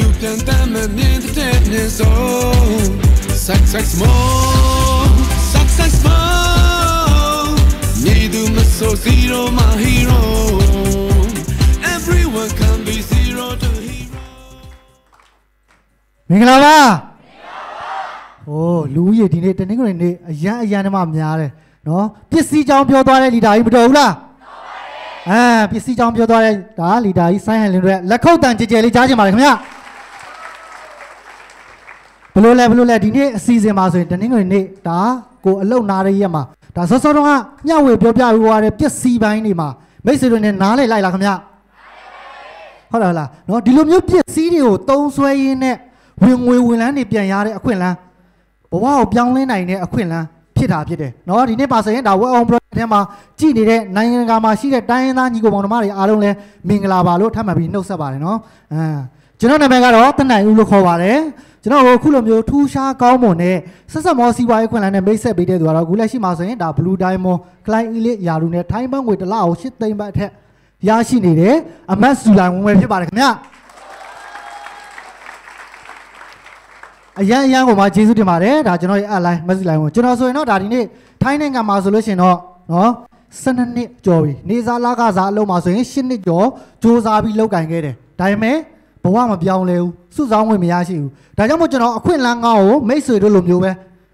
သူပြန်တမ်းမမြင်တဲ့နေစိုး success more success more နေသူမဆို zero my hero everyone can be zero to hero မင်္ဂလာပါဟိုလူဦးရေဒီနေ့တနင်္ဂနွေနေ့အရန်အရန်တမများတယ်နော်ပစ္စည်းကြောင်းပြောသွားတဲ့လီတာကြီးမတော်ဘူးလားအဲပစ္စည်းကြောင်းပြောသွားတဲ့ဒါလီတာကြီးဆိုင်းဟန်လင်းတို့လက်ခုပ်တန်ကြဲကြဲလေးကြားချင်ပါတယ်ခင်ဗျဘ လို့လဲဘလို့လဲဒီနေ့အစီအစဉ်မှာဆိုရင်တနင်္ဂနွေနေ့ဒါကိုအလုံနာရရက်မှာဒါစောစောတော့ကမျှဝေပြောပြပြီးသွားတဲ့ပစ္စည်းပိုင်းတွေမှာမိတ်ဆွေတွေနဲ့နားလေလိုက်လားခင်ဗျဟုတ်တယ်ဟုတ်လားနော်ဒီလိုမျိုးပစ္စည်းတွေကိုတုံးဆွဲရင်းနဲ့ဝင်ငွေဝင်လန်းတွေပြန်ရတဲ့အခွင့်အလမ်းဘဝကိုပြောင်းလဲနိုင်တဲ့အခွင့်အလမ်းဖြစ်တာဖြစ်တယ်နော်ဒီနေ့ပါဆိုရင်ဒါ World on Project ထဲမှာကြည်နေတဲ့နိုင်ငံတကာမှာရှိတဲ့တိုင်းရင်းသားညီကိုမောင်နှမတွေအားလုံးလည်းမင်္ဂလာပါလို့ထပ်မံပြီးနှုတ်ဆက်ပါတယ်နော်အဲကျွန်တော်နာမည်ကတော့တနိုင်ဦးလို့ခေါ်ပါတယ် ကျွန်တော်တို့အခုလိုမျိုးထူးခြားကောင်းမွန်တဲ့ဆက်ဆက်မောစီးပွားရေးခွင့်လန်းနဲ့မိတ်ဆက်ပေးတဲ့သူကတော့အခုလက်ရှိမှာဆိုရင်ဒါ Blue Diamond Client Elite ယာရုနဲ့ထိုင်းဘန်းငွေတစ်လအောင်၈သိန်းဘတ်အထက်ရရှိနေတယ်အမတ်ဇူလိုင်ဝင်ဝယ်ဖြစ်ပါတယ်ခင်ဗျအရန်အရန်ကိုမှကျေးဇူးတင်ပါတယ်ဒါကျွန်တော်ရဲ့ align message line ကိုကျွန်တော်ဆိုရင်တော့ဒါဒီနေ့ထိုင်းနိုင်ငံမှာဆိုလို့ရှိရင်တော့နော်12နှစ်ကျော်ပြီနေစားလာကစားအလုံးမှာဆိုရင်10နှစ်ကျော်စူးစမ်းပြီးလောက်ကင်ခဲ့တယ်ဒါပေမဲ့ ဘဝမပြောင်းလဲဘူးစုဆောင်းဝင်မရရှိဘူးဒါကြောင့်မို့ကျွန်တော်အခွင့်အလမ်းကောင်းကိုမိတ်ဆွေတို့လိုမျိုးပဲ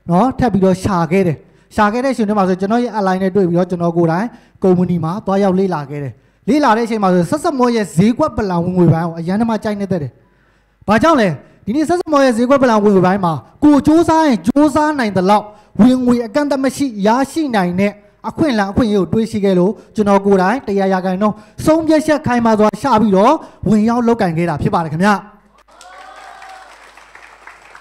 နော်ထပ်ပြီးတော့ရှာခဲ့တယ်ရှာခဲ့တဲ့အချိန်တွေမှာဆိုကျွန်တော်ရဲ့ align နဲ့တွေ့ပြီးတော့ကျွန်တော်ကိုယ်တိုင်ကုမ္ပဏီမှာတွားရောက်လေ့လာခဲ့တယ်လေ့လာတဲ့အချိန်မှာဆိုဆက်ဆက်မောရဲ့ဈေးကွက်ပလန်ဝင်ငွေပိုင်းကိုအရန်တမကြိုက်နေတတ်တယ်ဘာကြောင့်လဲဒီနေ့ဆက်စမော်ရဲ့ဈေးကွက်ပလန်ဝင်ငွေပိုင်းမှာကိုစ조사ရင်စ조사နိုင်တဲ့လောက်ဝင်ငွေအကန့်အသတ်မရှိရရှိနိုင်တဲ့ အခွင့်အလမ်းအခွင့်အရေးကိုတွေးရှိခဲ့လို့ကျွန်တော်ကိုယ်တိုင်တရားရခိုင်တော့ဆုံးဖြတ်ချက်ခိုင်မာစွာရှပြီးတော့ဝင်ရောက်လောက်ကင်ခဲ့တာဖြစ်ပါတယ်ခင်ဗျ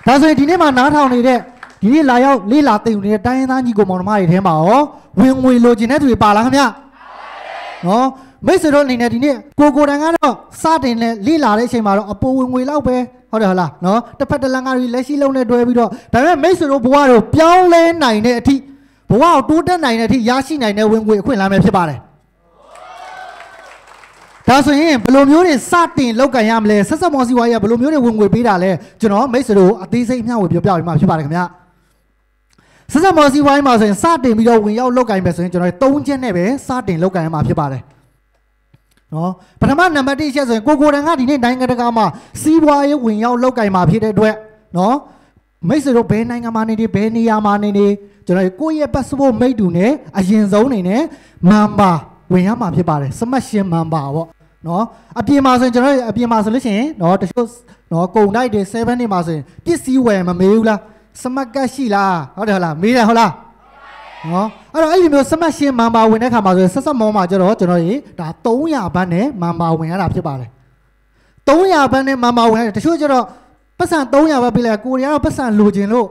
ဒါဆိုရင်ဒီနေ့မှာနားထောင်နေတဲ့ဒီနေ့လာရောက်လေးလာသိယူနေတဲ့တိုင်းရင်းသားညီကိုမောင်နှမတွေထဲမှာရောဝင်ငွေလိုချင်တဲ့သူတွေပါလားခင်ဗျနော်မိတ်ဆွေတို့အနေနဲ့ဒီနေ့ကိုကိုတန်ကတော့စတင်နဲ့လေးလာတဲ့အချိန်မှာတော့အပေါ်ဝင်ငွေလောက်ပဲဟုတ်တယ်ဟုတ်လားနော်တစ်ဖက်တစ်လမ်းကတွေလက်ရှိလုံးနဲ့တွဲပြီးတော့ဒါပေမဲ့မိတ်ဆွေတို့ဘဝတို့ပြောင်းလဲနိုင်တဲ့အထိ ဘဝကိုတိုးတက်နိုင်တဲ့အထိရရှိနိုင်တဲ့ဝင်ငွေအခွင့်အလမ်းပဲဖြစ်ပါတယ်ဒါဆိုရင်ဘယ်လိုမျိုးတွေစတင်လောက်ကန်ရမလဲဆက်ဆက်မော်စီဝါကြီးကဘယ်လိုမျိုးတွေဝင်ငွေပေးတာလဲကျွန်တော်မိတ်ဆွေတို့အသေးစိတ်အမျှဝေပြောပြပေးမှာဖြစ်ပါတယ်ခင်ဗျဆက်ဆက်မော်စီဝါကြီးမှာဆိုရင်စတင်ပြီးတော့ဝင်ရောက်လောက်ကန်ပဲဆိုရင်ကျွန်တော်၃ချက်နဲ့ပဲစတင်လောက်ကန်ရမှာဖြစ်ပါတယ်နော်ပထမနံပါတ်1ချက်ဆိုရင်ကိုကိုတန်ကဒီနေ့နိုင်ငံတကာမှာစီးပွားရေးဝင်ရောက်လောက်ကင်မှာဖြစ်တဲ့အတွက်နော် မိတ်ဆွေတို့ဘယ်နိုင်ငံမှာနေနေဘယ်နေရာမှာနေနေကျွန်တော်ကိုယ့်ရဲ့ passport မိတ်တူနဲ့အရင်ဆုံးနေနဲ့မန်ပါဝင်ရမှာဖြစ်ပါတယ်စမတ်ရှင်မန်ပါပေါ့နော်အပြင်မှာဆိုရင်ကျွန်တော်အပြင်မှာဆိုလို့ရှိရင်နော်တချို့နော်ကုံတိုက်တွေ7နေမှာဆိုရင်ပစ္စည်းဝယ်မမေးဘူးလားစမတ်ကတ်ရှိလားဟုတ်တယ်ဟုတ်လားမေးတယ်ဟုတ်လားနော်အဲ့တော့အဲ့ဒီမျိုးစမတ်ရှင်မန်ပါဝင်တဲ့ခါမှာဆိုရင်ဆက်ဆက်မောမှာကျတော့ကျွန်တော်ရေဒါ300ဘတ်နဲ့မန်ပါဝင်ရတာဖြစ်ပါတယ်300ဘတ်နဲ့မန်ပါဝင်ရတယ်တချို့ကျတော့ ပတ်စံ300ဘတ်ပေးလိုက်ကိုရီးယားတော့ပတ်စံလိုချင်လို့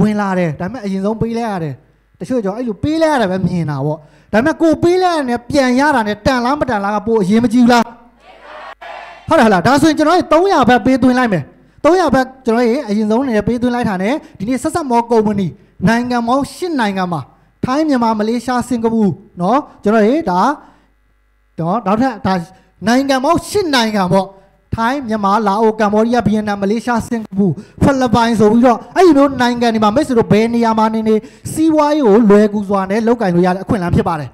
ဝင်လာတယ်ဒါပေမဲ့အရင်ဆုံးပေးလိုက်ရတယ်တချို့ကျတော့အဲ့လိုပေးလိုက်ရတယ်ပဲမြင်တာပေါ့ဒါပေမဲ့ကိုပေးလိုက်ရတယ်ပြန်ရတာနဲ့တန်လားမတန်လားကပိုအရင်မကြည့်ဘူးလားဟုတ်တယ်ဟုတ်လားဒါဆိုရင်ကျွန်တော်300ဘတ်ပေးသွင်းလိုက်မယ်300ဘတ်ကျွန်တော်ရေအရင်ဆုံးနေပေးသွင်းလိုက်တာ ਨੇ ဒီနေ့ဆက်ဆက်မောကုမ္ပဏီနိုင်ငံပေါင်း၈နိုင်ငံမှာထိုင်းမြန်မာမလေးရှားစင်ကာပူเนาะကျွန်တော်ရေဒါတော့နောက်ထပ်ဒါနိုင်ငံပေါင်း၈နိုင်ငံပေါ့ ထိုင်းမြန်မာလာအိုကမ္ဘောဒီးယားဗီယက်နမ်မလေးရှားစင်ကာပူဖိလစ်ပိုင်ဆိုပြီးတော့အဲ့ဒီလိုနိုင်ငံတွေမှာမိတ်ဆွေတို့ဘယ်နေရာမှာနေနေစီးပွားရေးကိုလွယ်ကူစွာနဲ့လုပ်ကင်လို့ရတဲ့အခွင့်အလမ်းဖြစ်ပါတယ်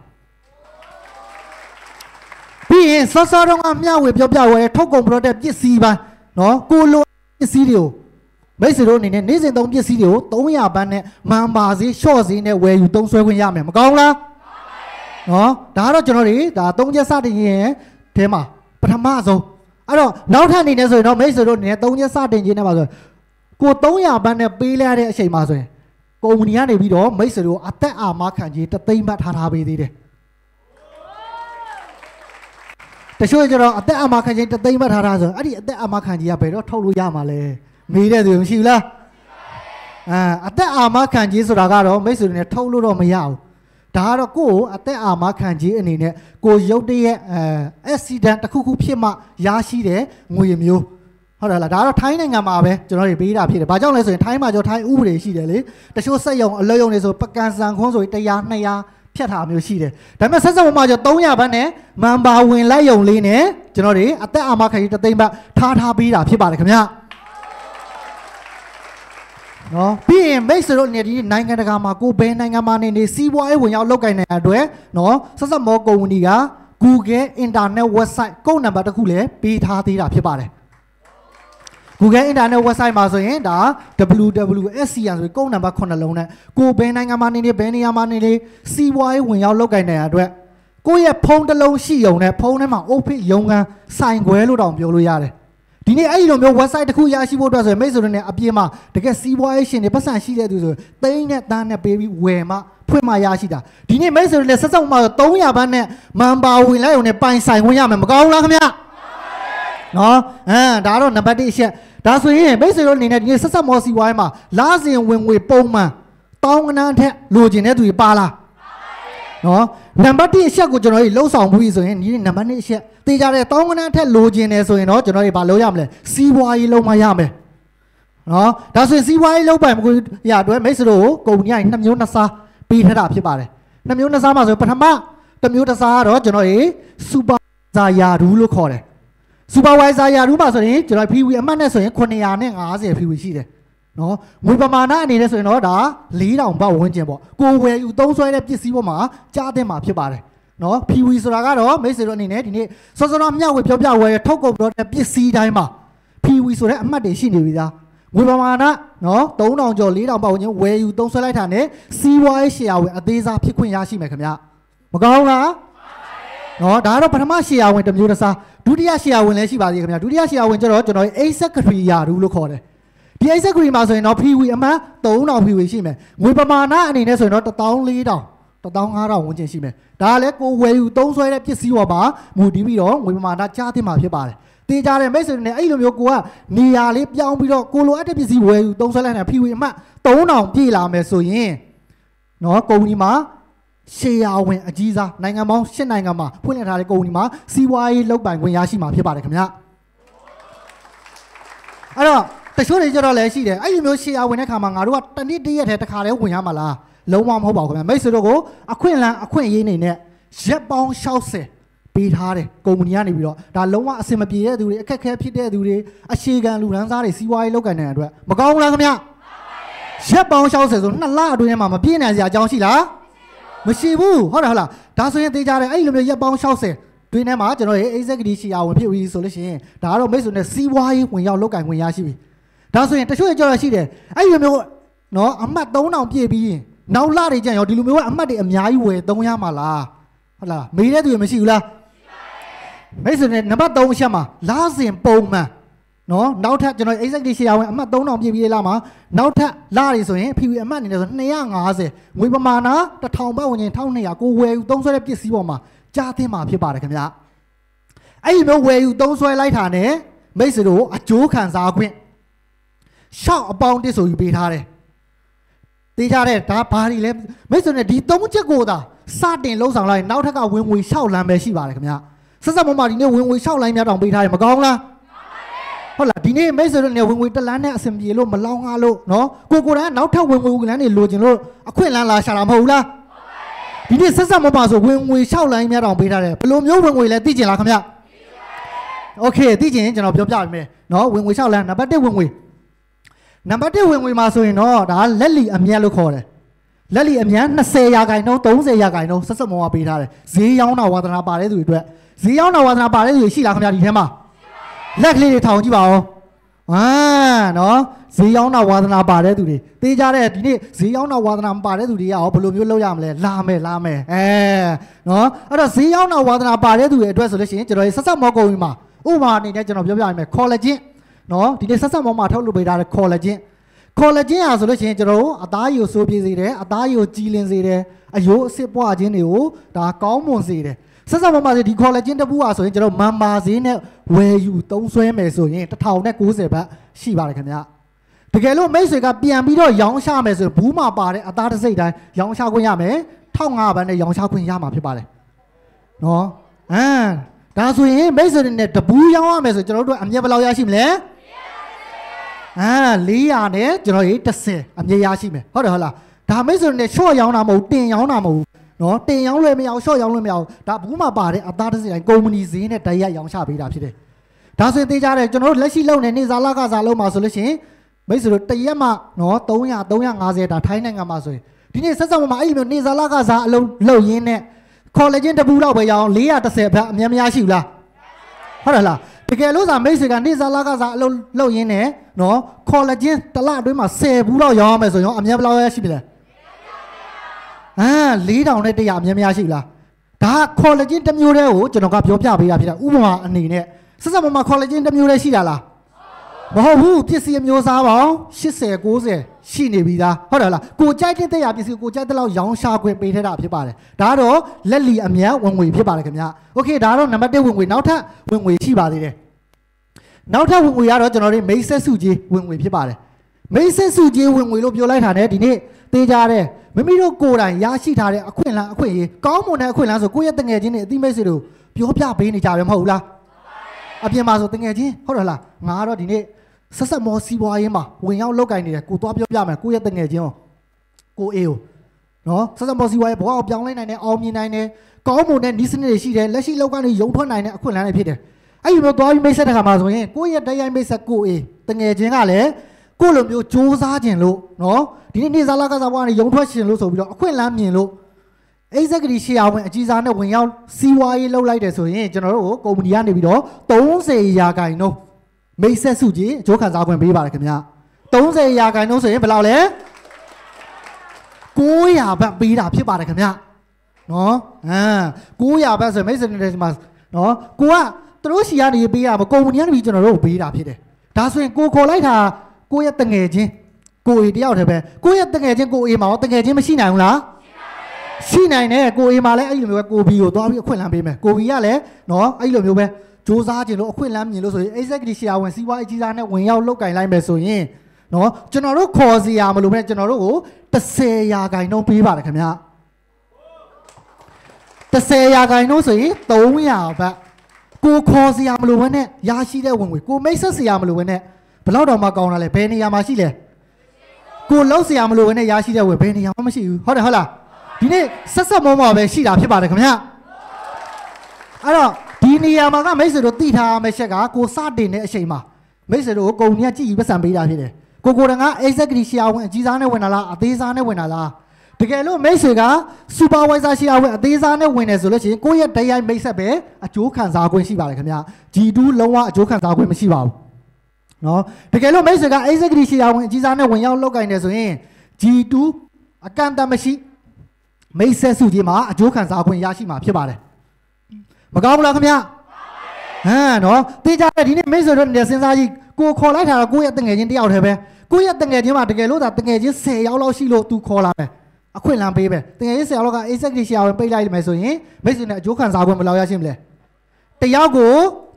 ပြီးရင်စောစောတုန်းကမျှဝေပြောပြဝယ်ထုတ်ကုန် product ပစ္စည်းပိုင်းနော်ကိုလိုပစ္စည်းတွေကိုမိတ်ဆွေတို့အနေနဲ့နေ့စဉ်သုံးပစ္စည်းတွေကို300ဘန်းနဲ့မှန်ပါစေလျှော့စေနဲ့ဝယ်ယူသုံးစွဲခွင့်ရမယ်မကောင်းလားနော်ဒါကတော့ကျွန်တော်တွေဒါသုံးချက်စတင်ရင်အဲမှာပထမဆုံး အဲ့တော့နောက်ထပ်အနေနဲ့ဆိုရင်တော့မိတ်ဆွေတို့အနေနဲ့သုံးချက်စတင်ခြင်းနဲ့ပါဆိုကို300ဘန်းနဲ့ပေးလိုက်တဲ့အချိန်မှာဆိုရင်ကုမ္ပဏီကနေပြီးတော့မိတ်ဆွေတို့အသက်အာမခံခြင်းတသိန်းဘတ်ထားထားပေးသေးတယ်တချို့ကျတော့အသက်အာမခံခြင်းတသိန်းဘတ်ထားထားဆိုရင်အဲ့ဒီအသက်အာမခံခြင်းကဘယ်တော့ထုတ်လို့ရမှာလဲမေးတဲ့သူမရှိဘူးလားအာအသက်အာမခံခြင်းဆိုတာကတော့မိတ်ဆွေတွေနဲ့ထုတ်လို့တော့မရဘူး ဒါကတော့ကိုယ့်ကိုအသက်အာမခံခြင်းအနေနဲ့ကိုရုပ်တရက်အဲ accident တစ်ခုခုဖြစ်မှရရှိတဲ့ငွေမျိုးဟုတ်တယ်လားဒါကတော့ထိုင်းနိုင်ငံမှာပဲကျွန်တော်တွေပေးတာဖြစ်တယ်။ဘာကြောင့်လဲဆိုရင်ထိုင်းမှာကျွန်တော်ထိုင်းဥပဒေရှိတယ်လေ။တချို့စက်ရုံအလုပ်ရုံတွေဆိုပကံစံခွန်းဆိုရင်100 200ဖြတ်ထားမျိုးရှိတယ်ဒါပေမဲ့ဆက်ဆက်ပေါ်မှာကျ300ဘတ်နဲ့မန်ပါဝင်လိုက်ယုံလေးနဲ့ကျွန်တော်တွေအသက်အာမခံရေးတသိန်းဘတ်ထားထားပေးတာဖြစ်ပါတယ်ခင်ဗျာ နော်ပြီးရင်မိတ်ဆွေတို့နေဒီနိုင်ငံတကာမှာကိုဘယ်နိုင်ငံမှာနေနေစီးပွားရေးဝင်ရောက်လုပ်ကိုင်နေတဲ့အတွက်နော်ဆက်ဆက်မောကုမ္ပဏီက Google Internet website ကုတ်နံပါတ်တစ်ခုလည်းပေးထားသေးတာဖြစ်ပါတယ် Google Internet website မှာဆိုရင်ဒါ www.scn ဆိုပြီးကုန်းနံပါတ်9လုံးနဲ့ကိုဘယ်နိုင်ငံမှာနေနေဘယ်နေရာမှာနေနေစီးပွားရေးဝင်ရောက်လုပ်ကိုင်နေတဲ့အတွက်ကိုယ့်ရဲ့ဖုန်းတစ်လုံးရှိုံနဲ့ဖုန်းထဲမှာ open ရုံကန်ဆိုင်ခွဲလို့တောင်ပြောလို့ရတယ် ဒီနေ့အဲ့ဒီလိုမျိုး website တစ်ခုရရှိဖို့အတွက်ဆိုရင်မိတ်ဆွေတို့နဲ့အပြည့်မှာတကယ်စီးပွားရေးရှင်တွေပတ်စံရှိတဲ့သူဆိုသိန်းနဲ့တန်းနဲ့ပေးပြီးဝယ်မှဖွင့်မှရရှိတာဒီနေ့မိတ်ဆွေတို့လည်းဆက်စုံမှာ300ဘတ်နဲ့မန်ပါဝင်လိုက်ုံနဲ့ပိုင်ဆိုင်ခွင့်ရမယ်မကောင်းဘူးလားခင်ဗျနော်အမ်ဒါတော့နံပါတ်1အချက်ဒါဆိုရင်မိတ်ဆွေတို့အနေနဲ့ဒီနေ့ဆက်ဆက်မော်စီဝိုင်းမှာလာစဉ်ဝင်ငွေပုံမှန်တောင်းကနန်းထက်လိုချင်တဲ့သူတွေပါလား နော်နံပါတ်1အချက်ကိုကျွန်တော်တို့လှုပ်ဆောင်မှုပြီဆိုရင်ဒီနံပါတ်2အချက်တေးကြတဲ့တောင်းကနန်းထက်လိုချင်တယ်ဆိုရင်တော့ကျွန်တော်တို့ဘာလုပ်ရမလဲစီးပွားရေးလုပ်မှရမယ်နော်ဒါဆိုရင်စီးပွားရေးလုပ်ပိုင်မကိုရအတွက်မိတ်ဆွေတို့ကိုကုန်ကြီးကနှစ်မျိုးနှစ်စားပေးထတာဖြစ်ပါတယ်နှစ်မျိုးနှစ်စားမှာဆိုပထမတစ်မျိုးတစ်စားကတော့ကျွန်တော်ရေစူပါဇာယာဒူးလို့ခေါ်တယ်စူပါဝိုင်ဇာယာဒူးမှာဆိုရင်ကျွန်တော် PV အမှတ်နဲ့ဆိုရင်950 PV ရှိတယ် နော်ငွေပမာဏအနေနဲ့ဆိုရင်တော့ဒါ4000ဘတ်ဝန်းကျင်ပေါ့ကိုဝယ်ယူသုံးစွဲတဲ့ပစ္စည်းပေါ်မှာကြားတဲ့မှာဖြစ်ပါတယ်နော် PV ဆိုတာကတော့မိတ်ဆွေတို့အနေနဲ့ဒီနေ့စောစောတော့မျှဝေပြောပြဝယ်ထုတ်ကုန်တော့တဲ့ပစ္စည်းတိုင်းမှာ PV ဆိုတဲ့အမှတ်တွေရှိနေပြီသားငွေပမာဏနော်3000ကျော်4000ပတ်ဝန်းကျင်ဝယ်ယူသုံးစွဲလိုက်တာနဲ့စီးပွားရေးရှယ်ယာဝင်အသေးစားဖြစ်ခွင့်ရရှိမယ်ခင်ဗျမကောင်းလားနော်ဒါကတော့ပထမရှယ်ယာဝင်တစ်မျိုးတစ်စားဒုတိယရှယ်ယာဝင်လည်းရှိပါသေးတယ်ခင်ဗျဒုတိယရှယ်ယာဝင်ကျတော့ကျွန်တော်ရဲ့ executive ယာရူလို့ခေါ်တယ် ဒီ executive မှာဆိုရင်တော့ PV အမှန်3000 PV ရှိမယ်ငွေပမာဏအနေနဲ့ဆိုရင်တော့14000 15000ဝန်းကျင်ရှိမယ်ဒါကလည်းကိုဝယ်ယူသုံးစွဲတဲ့ပစ္စည်းပေါ်မှာမူတည်ပြီးတော့ငွေပမာဏကြားသိမှာဖြစ်ပါတယ်တေးကြတဲ့မိတ်ဆွေတွေနဲ့အဲ့လိုမျိုးကိုကနေရာလေးပြောင်းပြီးတော့ကိုလိုအပ်တဲ့ပစ္စည်းဝယ်ယူသုံးစွဲလိုက်တဲ့ PV အမှတ်3000ပြည့်လာမယ်ဆိုရင်နော်ကုမ္ပဏီမှာရှေးယာဝင်အကြီးစားနိုင်ငံပေါင်း၈နိုင်ငံမှာဖွင့်လှစ်ထားတဲ့ကုမ္ပဏီမှာစီးပွားရေးလုပ်ပိုင်ခွင့်ရရှိမှာဖြစ်ပါတယ်ခင်ဗျအဲ့တော့ တချို့တွေကြတော့လည်းရှိတယ်အဲ့ဒီမျိုးရှေးယာဝင်တဲ့ခါမှာငါတို့ကတနည်းတရက်တည်းတစ်ခါတည်းဝင်ရမှာလားလုံးဝမဟုတ်ပါဘူးခင်ဗျမိတ်ဆွေတို့ကိုအခွင့်အလမ်းအခွင့်အရေးနေနဲ့ရက်ပေါင်း60ပေးထားတယ်ကုမ္ပဏီကနေပြီးတော့ဒါလုံးဝအဆင်မပြေတဲ့သူတွေအခက်အခဲဖြစ်တဲ့သူတွေအခြေခံလူရန်စားတွေစီးပွားရေးလုပ်ကိုင်နေတဲ့အတွက်မကောင်းဘူးလားခင်ဗျရက်ပေါင်း60ဆိုနှစ်လအတွင်းမှာမပြည့်နိုင်စရာအကြောင်းရှိလားမရှိဘူးဟုတ်တယ်ဟုတ်လားဒါဆိုရင်သိကြတယ်အဲ့လိုမျိုးရက်ပေါင်း60တွင်းထဲမှာကျွန်တော်ရဲ့ executive ရှီယာဝင်ဖြစ်ပြီးဆိုလို့ရှိရင်ဒါကတော့မိတ်ဆွေနဲ့စီးပွားရေးဝင်ရောက်လုပ်ကိုင်ခွင့်ရရှိပြီ ဒါဆိုရင်တချို့ကြတော့ရှိတယ်အဲ့လိုမျိုးနော်အမှတ်3000ပြည့်ပြီးရင်နောက်လာတွေကြံရောဒီလိုမျိုးကအမှတ်တွေအများကြီးဝယ်သုံးရမှာလားဟုတ်လားမေးတဲ့သူမရှိဘူးလားမိတ်ဆွေနဲ့နံပါတ်3အချက်မှာလာစဉ်ပုံမှန်နော်နောက်ထပ်ကျွန်တော် executive share ဝင်အမှတ်3000ပြည့်ပြီးလာမှာနောက်ထပ်လာတွေဆိုရင် PV အမှတ်အနေနဲ့ဆို250ငွေပမာဏ1000ဘတ်ဝင်ရင်1200ကိုဝယ်ယူသုံးစွဲတဲ့ပစ္စည်းပေါ်မှာကြားသိမှာဖြစ်ပါတယ်ခင်ဗျအဲ့ဒီမျိုးဝယ်ယူသုံးစွဲလိုက်တာနဲ့မိတ်ဆွေတို့အကျိုးခံစားခွင့် ရှောက်အပေါင်းတစ်ဆိုပြီးပေးထားတယ်သိကြတဲ့ဒါဘာတွေလဲမိတ်ဆွေနဲ့ဒီသုံးချက်ကိုသာစတင်လှုပ်ဆောင်လိုက်နောက်ထပ်ကဝင်ငွေရှောက်လမ်းပဲရှိပါတယ်ခင်ဗျာဆက်ဆက်မမဒီနေ့ဝင်ငွေရှောက်လမ်းများတောင်ပေးထားတယ်မကောင်းလားဟုတ်လားဒီနေ့မိတ်ဆွေတို့နဲ့ဝင်ငွေတလန်းနဲ့အဆင်ပြေလို့မလောင်းကားလို့နော်ကိုကိုတန်းနောက်ထပ်ဝင်ငွေကလန်းတွေလိုချင်လို့အခွင့်လန်းလာရှာတာမဟုတ်ဘူးလားဒီနေ့ဆက်ဆက်မပါဆိုဝင်ငွေ6လိုင်းများတောင်ပေးထားတယ်ဘယ်လိုမျိုးဝင်ငွေလဲသိကျင်လားခင်ဗျသိပါပါ Okay သိကျင်ရင်ကျွန်တော်ပြောပြပေးမယ်နော်ဝင်ငွေ6လိုင်းနံပါတ်1ဝင်ငွေ နံပါတ်1ဝင်ငွေမှာဆိုရင်တော့ဒါလက်လီအမြတ်လို့ခေါ်တယ်လက်လီအမြတ်20ရာခိုင်နှုန်း30ရာခိုင်နှုန်းဆက်ဆက်မောကပေးထားတယ်ဈေးရောင်းတာဝါသနာပါတဲ့သူတွေအတွက်ဈေးရောင်းတာဝါသနာပါတဲ့သူတွေရှိလားခင်ဗျာဒီထဲမှာလက်ကလေးတွေထောင်ကြည့်ပါဦးဟာနော်ဈေးရောင်းတာဝါသနာပါတဲ့သူတွေသေးကြတဲ့ဒီနေ့ဈေးရောင်းတာဝါသနာပါတဲ့သူတွေကရောဘယ်လိုမျိုးလုပ်ရမလဲလာမယ်လာမယ်အဲနော်အဲ့တော့ဈေးရောင်းတာဝါသနာပါတဲ့သူတွေအတွက်ဆိုလို့ရှိရင်ကျွန်တော်ဆက်ဆက်မောကုံကြီးမှာဥပမာအနေနဲ့ကျွန်တော်ပြောပြရမယ် collagen နော်ဒီနေ့ဆက်ဆက်မောင်းမှာထုတ်လုပ်ပေးထားတဲ့ collagen collagen ဟာဆိုလို့ရှိရင်ကျွန်တော်တို့အသားရည်ကိုစိုးပြေစေတယ်အသားရည်ကိုကြည်လင်စေတယ်အယိုးအဆစ်ပွားခြင်းတွေကိုဒါကောင်းမွန်စေတယ်ဆက်ဆက်မောင်းမှာဒီ collagen တပူဟာဆိုရင်ကျွန်တော်မမ်မာဈေးနဲ့ဝယ်ယူသုံးစွဲမယ်ဆိုရင်1090ဘတ်ရှိပါတယ်ခင်ဗျာတကယ်လို့မိတ်ဆွေကပြန်ပြီးတော့ရောင်းချမယ်ဆိုရင်ဘူးမှာပါတဲ့အသားတစ်စိတ်တိုင်းရောင်းချခွင့်ရမယ်1500ဘတ်နဲ့ရောင်းချခွင့်ရမှာဖြစ်ပါတယ်နော်အမ်ဒါဆိုရင်မိတ်ဆွေတွေနဲ့တဘူးရောင်းရမယ်ဆိုကျွန်တော်တို့အမြတ်ဘယ်လောက်ရရှိမလဲ1000 အာ400နဲ့ကျွန်တော်ရေး30အမြဲရရှိမယ်ဟုတ်တယ်ဟုတ်လားဒါမိတ်ဆွေနဲ့ short ရောင်းတာမဟုတ်တင်ရောင်းတာမဟုတ်နော်တင်ရောင်းလွယ်မရအောင်ရှော့ရောင်းလွယ်မရအောင်ဒါဘူးမှပါတဲ့အသားတစ်စတိုင်းကုမ္ပဏီဈေးနဲ့တိုက်ရိုက်ရောင်းချပေးတာဖြစ်တယ်ဒါဆိုရင်သိကြတယ်ကျွန်တော်တို့လက်ရှိလုပ်နေနေစားလကစားလုံးမှာဆိုလို့ရှိရင်မိတ်ဆွေတို့တရက်မှနော်300 350ဒါထိုင်းနိုင်ငံမှာဆိုရင်ဒီနေ့ဆက်ဆက်မှာအဲ့လိုမျိုးနေစားလကစားအလုံးလုပ်ရင်းနဲ့ခေါ်လက်ချင်းတပူတော့ပဲရအောင်430ဘတ်အများများရှိဘူးလားဟုတ်တယ်လား တကယ်လို့သာမိတ်ဆွေကနေစားလကစားအလုံးလုပ်ရင်းနဲ့နော်ခေါ်လက်ချင်းတစ်လအတွင်းမှာ10ဘူးတော့ရောင်းရမယ်ဆိုရင်အများဘယ်လောက်ရရှိပြီလဲအာ4000နဲ့100အများများရှိလားဒါခေါ်လက်ချင်းတစ်မျိုးတည်းကိုကျွန်တော်ကပြောပြပေးတာဖြစ်တာဥပမာအနေနဲ့ဆက်ဆက်မမခေါ်လက်ချင်းတစ်မျိုးတည်းရှိတာလား မဟုတ်ဘူးပစ္စည်းအမျိုးစားပေါင်း80 90ရှိနေပြီသားဟုတ်တယ်လားကိုကြိုက်တဲ့တဲ့ရပစ္စည်းကိုကြိုက်တဲ့လောက်ရောင်းရှာခွင့်ပေးထတာဖြစ်ပါတယ်ဒါတော့လက်လီအမြတ်ဝင်ငွေဖြစ်ပါတယ်ခင်ဗျာโอเคဒါတော့နံပါတ်1ဝင်ငွေနောက်ထပ်ဝင်ငွေရှိပါသေးတယ်နောက်ထပ်ဝင်ငွေကတော့ကျွန်တော်တို့မိတ်ဆက်စုကြီးဝင်ငွေဖြစ်ပါတယ်မိတ်ဆက်စုကြီးဝင်ငွေလို့ပြောလိုက်တာ ਨੇ ဒီနေ့သေးကြတယ်မိမိတို့ကိုယ်တိုင်ရရှိထားတဲ့အခွင့်အလမ်းအခွင့်အရေးကောင်းမွန်တဲ့အခွင့်အလမ်းဆိုကိုယ့်ရဲ့တငယ်ချင်းတွေအသိမိတ်ဆွေတို့ပြောပြပေးနေကြပဲမဟုတ်ဘူးလားအပြင်မှာဆိုတငယ်ချင်းဟုတ်တယ်လားငါကတော့ဒီနေ့ ဆက်ဆက်မောစီးပွားရေးမှာဝင်ရောက်လောက်ကင်နေတယ်ကိုသွားပြောပြမယ်ကိုရဲ့တငယ်ချင်းကိုကိုအေကိုနော်ဆက်ဆက်မောစီးပွားရေးဘဝကိုပြောင်းလဲနိုင်တယ်အောင်မြင်နိုင်တယ်ကောင်းမွန်တဲ့နီးစနစ်တွေရှိတယ်လက်ရှိလောက်ကနေရုံထွက်နိုင်တဲ့အခွင့်အလမ်းတွေဖြစ်တယ်အဲ့ဒီလိုသွားပြီးမိတ်ဆက်တဲ့ခါမှာဆိုရင်ကိုရဲ့တရားမိတ်ဆက်ကိုအေတငယ်ချင်းကလည်းကိုလိုမျိုးစူးစမ်းခြင်းလို့နော်ဒီနေ့နေစားလာကစားဘဝကနေရုံထွက်ခြင်းလို့ဆိုပြီးတော့အခွင့်အလမ်းမြင်လို့အိဇက်ကလေးရှေ့အောင်ဝင်အကြီးစားနဲ့ဝင်ရောက်စီးပွားရေးလုပ်လိုက်တယ်ဆိုရင်ကျွန်တော်တို့ကုမ္ပဏီကနေပြီးတော့30ရာခိုင်နှုန်း မိတ်ဆက်စုကြီးအကျိုးခံစားခွင့်ပေးပါတယ်ခင်ဗျ30ရာခိုင်နှုန်းဆိုရင်ဘယ်လောက်လဲ900ဘတ်ပေးတာဖြစ်ပါတယ်ခင်ဗျနော်ဟမ်900ဘတ်ဆိုမိတ်ဆက်နေတဲ့ဒီမှာနော်ကိုကသူတို့ရှီကနေပေးရမကုမ္ပဏီကနေပြီးကျွန်တော်တို့ပေးတာဖြစ်တယ်ဒါဆိုရင်ကိုခေါ်လိုက်တာကိုရဲ့တငယ်ချင်းကိုအေတယောက်တည်းပဲကိုရဲ့တငယ်ချင်းကိုအေမှာရောတငယ်ချင်းမရှိနိုင်ဘူးလားရှိနိုင်တယ်ကိုအေမှာလည်းအဲ့လိုမျိုးပဲကိုဘီကိုသွားပြီးအခွင့်အလမ်းပေးမယ်ကိုဘီကလည်းနော်အဲ့လိုမျိုးပဲ စူးစမ်းခြင်းလို့အခွင့်အလမ်းမြင်လို့ဆိုရင် executive share ဝင်စီးပွားအကြီးစားနဲ့ဝင်ရောက်လုပ်ကင်လိုက်မယ်ဆိုရင်နော်ကျွန်တော်တို့ခေါ်စီရမလို့ပဲကျွန်တော်တို့ကို30ရာခိုင်နှုန်းပေးပါတယ်ခင်ဗျာ30ရာခိုင်နှုန်းဆိုရင်300ဘတ်ကိုခေါ်စီရမလို့ပဲနဲ့ရရှိတဲ့ဝင်ငွေကိုမိတ်ဆက်စီရမလို့ပဲနဲ့ဘယ်တော့တော့မှကောင်းတာလဲဘယ်နေရာမှာရှိလဲကိုလောက်စီရမလို့ပဲနဲ့ရရှိတဲ့ဝင်ဘယ်နေရာမှမရှိဘူးဟုတ်တယ်ဟုတ်လားဒီနေ့ဆက်ဆက်မောမောပဲရှိတာဖြစ်ပါတယ်ခင်ဗျာအဲ့တော့ဒီ နေရာမှာကမိတ်ဆွေတို့သိထားရမယ့်ချက်ကကိုစတင်တဲ့အချိန်မှာမိတ်ဆွေတို့ကိုကုံကြီးကကြည်ပြီးပတ်စံပေးတာဖြစ်တယ်ကိုကိုတန်က executive share ဝင်အကြီးစားနဲ့ဝင်တာလားအသေးစားနဲ့ဝင်တာလားတကယ်လို့မိတ်ဆွေက supervisor share ဝင်အသေးစားနဲ့ဝင်တယ်ဆိုလို့ရှိရင်ကိုယ့်ရဲ့တရားမိတ်ဆက်ပဲအကျိုးခံစားခွင့်ရှိပါတယ်ခင်ဗျာ G2 လုံးဝအကျိုးခံစားခွင့်မရှိပါဘူးနော်တကယ်လို့မိတ်ဆွေက executive share ဝင်အကြီးစားနဲ့ဝင်ရောက်လောက်ကင်တယ်ဆိုရင် G2 အကန့်အသတ်မရှိမိတ်ဆက်စုကြီးမှာအကျိုးခံစားခွင့်ရရှိမှာဖြစ်ပါတယ် မကောင်းဘူးလားခင်ဗျာဟမ်နော်တေးကြတဲ့ဒီနေ့မိတ်ဆွေတို့နေစဉ်းစားကြည့်ကိုခေါ်လိုက်တာကကိုယ့်ရဲ့တငယ်ချင်းတယောက်တည်းပဲကိုယ့်ရဲ့တငယ်ချင်းမှာတကယ်လို့ဒါတငယ်ချင်း10ယောက်လောက်ရှိလို့ तू ခေါ်လာမယ်အခွင့်အလမ်းပေးပဲတကယ်ချင်း10ယောက်လောက်က exactly share ဝင်ပိတ်လိုက်မယ်ဆိုရင်မိတ်ဆွေနဲ့အကျိုးခံစားခွင့်ဘယ်လောက်ရရှိမလဲတယောက်ကို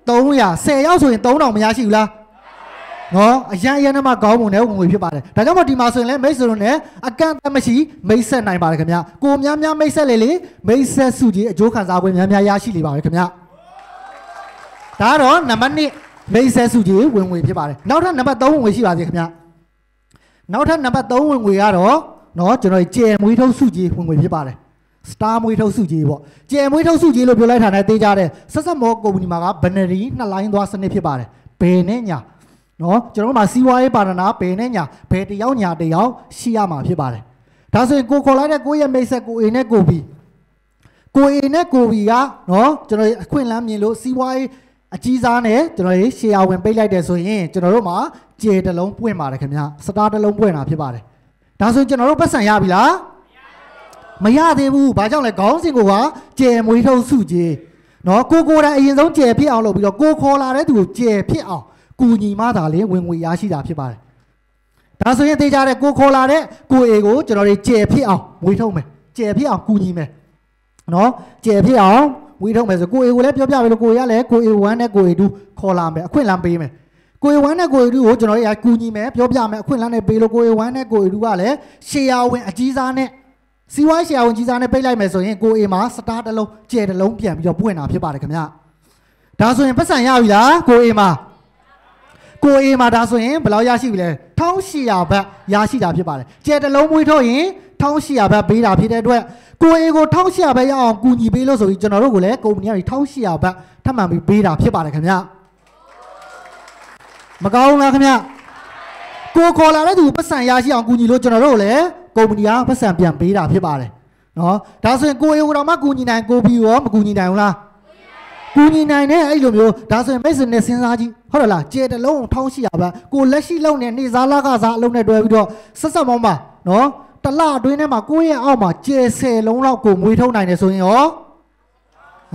300 10ယောက်ဆိုရင်3000မရရှိဘူးလား နော်အရန်အရန်နဲ့မှကောင်းမှုနဲ့ဝင်ငွေဖြစ်ပါတယ်ဒါကြောင့်မို့ဒီမှာဆိုရင်လည်းမိတ်ဆွေတို့နဲ့အကန့်အသတ်မရှိမိတ်ဆက်နိုင်ပါတယ်ခင်ဗျာကိုများများမိတ်ဆက်လေလေမိတ်ဆက်စုကြီးအကျိုးခံစားခွင့်များများရရှိလေပါပဲခင်ဗျာဒါတော့နံပါတ်1မိတ်ဆက်စုကြီးဝင်ငွေဖြစ်ပါတယ်နောက်ထပ်နံပါတ်3ဝင်ငွေရှိပါသေးခင်ဗျာနောက်ထပ်နံပါတ်3ဝင်ငွေကတော့နော်ကျွန်တော်ကျယ်မွေးထုတ်စုကြီးဝင်ငွေဖြစ်ပါတယ်စတာမွေးထုတ်စုကြီးပေါ့ကျယ်မွေးထုတ်စုကြီးလို့ပြောလိုက်တာနဲ့သိကြတယ်ဆက်ဆက်မောကုမ္ပဏီမှာကဘနရီနှစ်လိုင်းသွားစနစ်ဖြစ်ပါတယ်ဘယ်နဲ့ညာ နော်ကျွန်တော်တို့မှာစီးပွားရေးပါဒနာဘယ်နဲ့ညာဘယ်တယောက်ညာတယောက်ရှိရမှာဖြစ်ပါတယ်ဒါဆိုရင်ကိုခေါ်လိုက်တဲ့ကိုရဲ့မိတ်ဆက်ကိုအေနဲ့ကိုဘီကိုအေနဲ့ကိုဘီကနော်ကျွန်တော်အခွင့်အလမ်းမြင်လို့စီးပွားရေးအကြီးစားနဲ့ကျွန်တော်ရေးရှယ်ယာဝင်ပိတ်လိုက်တယ်ဆိုရင်ကျွန်တော်တို့မှာကျေတစ်လုံးပွင့်ပါတယ်ခင်ဗျာစတားတစ်လုံးပွင့်တာဖြစ်ပါတယ်ဒါဆိုရင်ကျွန်တော်တို့ပတ်စံရပြီလားမရသေးဘူးဘာကြောင့်လဲခေါင်းစဉ်ကိုကကျယ်မွေးထုတ်စုကြီးနော်ကိုကိုယ်တိုင်အရင်ဆုံးကျယ်ဖြစ်အောင်လုပ်ပြီးတော့ကိုခေါ်လာတဲ့သူကိုကျယ်ဖြစ်အောင် ကူညီမှသာလေဝင်ငွေရရှိတာဖြစ်ပါတယ်ဒါဆိုရင်သိကြတဲ့ကိုခေါ်လာတဲ့ကိုအေကိုကျွန်တော်တို့ကျယ်ဖြစ်အောင်မွေးထုတ်မယ်ကျယ်ဖြစ်အောင်ကူညီမယ်နော်ကျယ်ဖြစ်အောင်ဝေးထုတ်မယ်ဆိုကိုအေကိုလည်းပြောပြပြီလို့ကိုအေကလည်းကိုအေ1နဲ့ကိုအေ2ခေါ်လာမယ်အခွင့်အလမ်းပေးမယ်ကိုအေ1နဲ့ကိုအေ2ကိုကျွန်တော်တို့ရကူညီမယ်ပြောပြမယ်အခွင့်အလမ်းနဲ့ပေးလို့ကိုအေ1နဲ့ကိုအေ2ကလည်းရှယ်ယာဝင်အကြီးစားနဲ့စီဝိုင်းရှယ်ယာဝင်ကြီးစားနဲ့ပိတ်လိုက်မယ်ဆိုရင်ကိုအေမှာစတားတစ်လုံးကျယ်တစ်လုံးပြန်ပြီးတော့ပွင့်တာဖြစ်ပါတယ်ခင်ဗျဒါဆိုရင်ပတ်စံရပြီလားကိုအေမှာ ကိုအေမှာဒါဆိုရင်ဘယ်လောက်ရရှိပြီလဲ1800ဘတ်ရရှိတာဖြစ်ပါတယ်ကျယ်တစ်လုံးမွေးထုတ်ရင်1800ဘတ်ပေးတာဖြစ်တဲ့အတွက်ကိုအေကို1800ဘတ်ရအောင်ကူညီပေးလို့ဆိုပြီးကျွန်တော်တို့ကလည်းကုမ္ပဏီကနေ1800ဘတ်ထပ်မံပြီးပေးတာဖြစ်ပါတယ်ခင်ဗျမကောင်းလားခင်ဗျကိုခေါ်လာတဲ့သူပတ်စံရရှိအောင်ကူညီလို့ကျွန်တော်တို့လည်းကုမ္ပဏီကပတ်စံပြန်ပေးတာဖြစ်ပါတယ်နော်ဒါဆိုရင်ကိုအေကိုတော့မှကူညီနိုင်ကိုဘီရောမကူညီနိုင်ဘူးလား ကူညီနိုင်တဲ့အဲ့လိုမျိုးဒါဆိုရင်မိတ်ဆွေနဲ့စဉ်းစားကြည့်ဟုတ်တယ်လားကျေတလုံး1800ဘတ်ကိုလက်ရှိလုံနေနေစားလာကစားအလုံးနဲ့တွဲပြီးတော့ဆက်ဆက်မောင်းပါနော်တလအတွင်းထဲမှာကိုယ့်ရဲ့အောက်မှာကျေ10လုံးလောက်ကိုမွေးထုတ်နိုင်တယ်ဆိုရင်ရော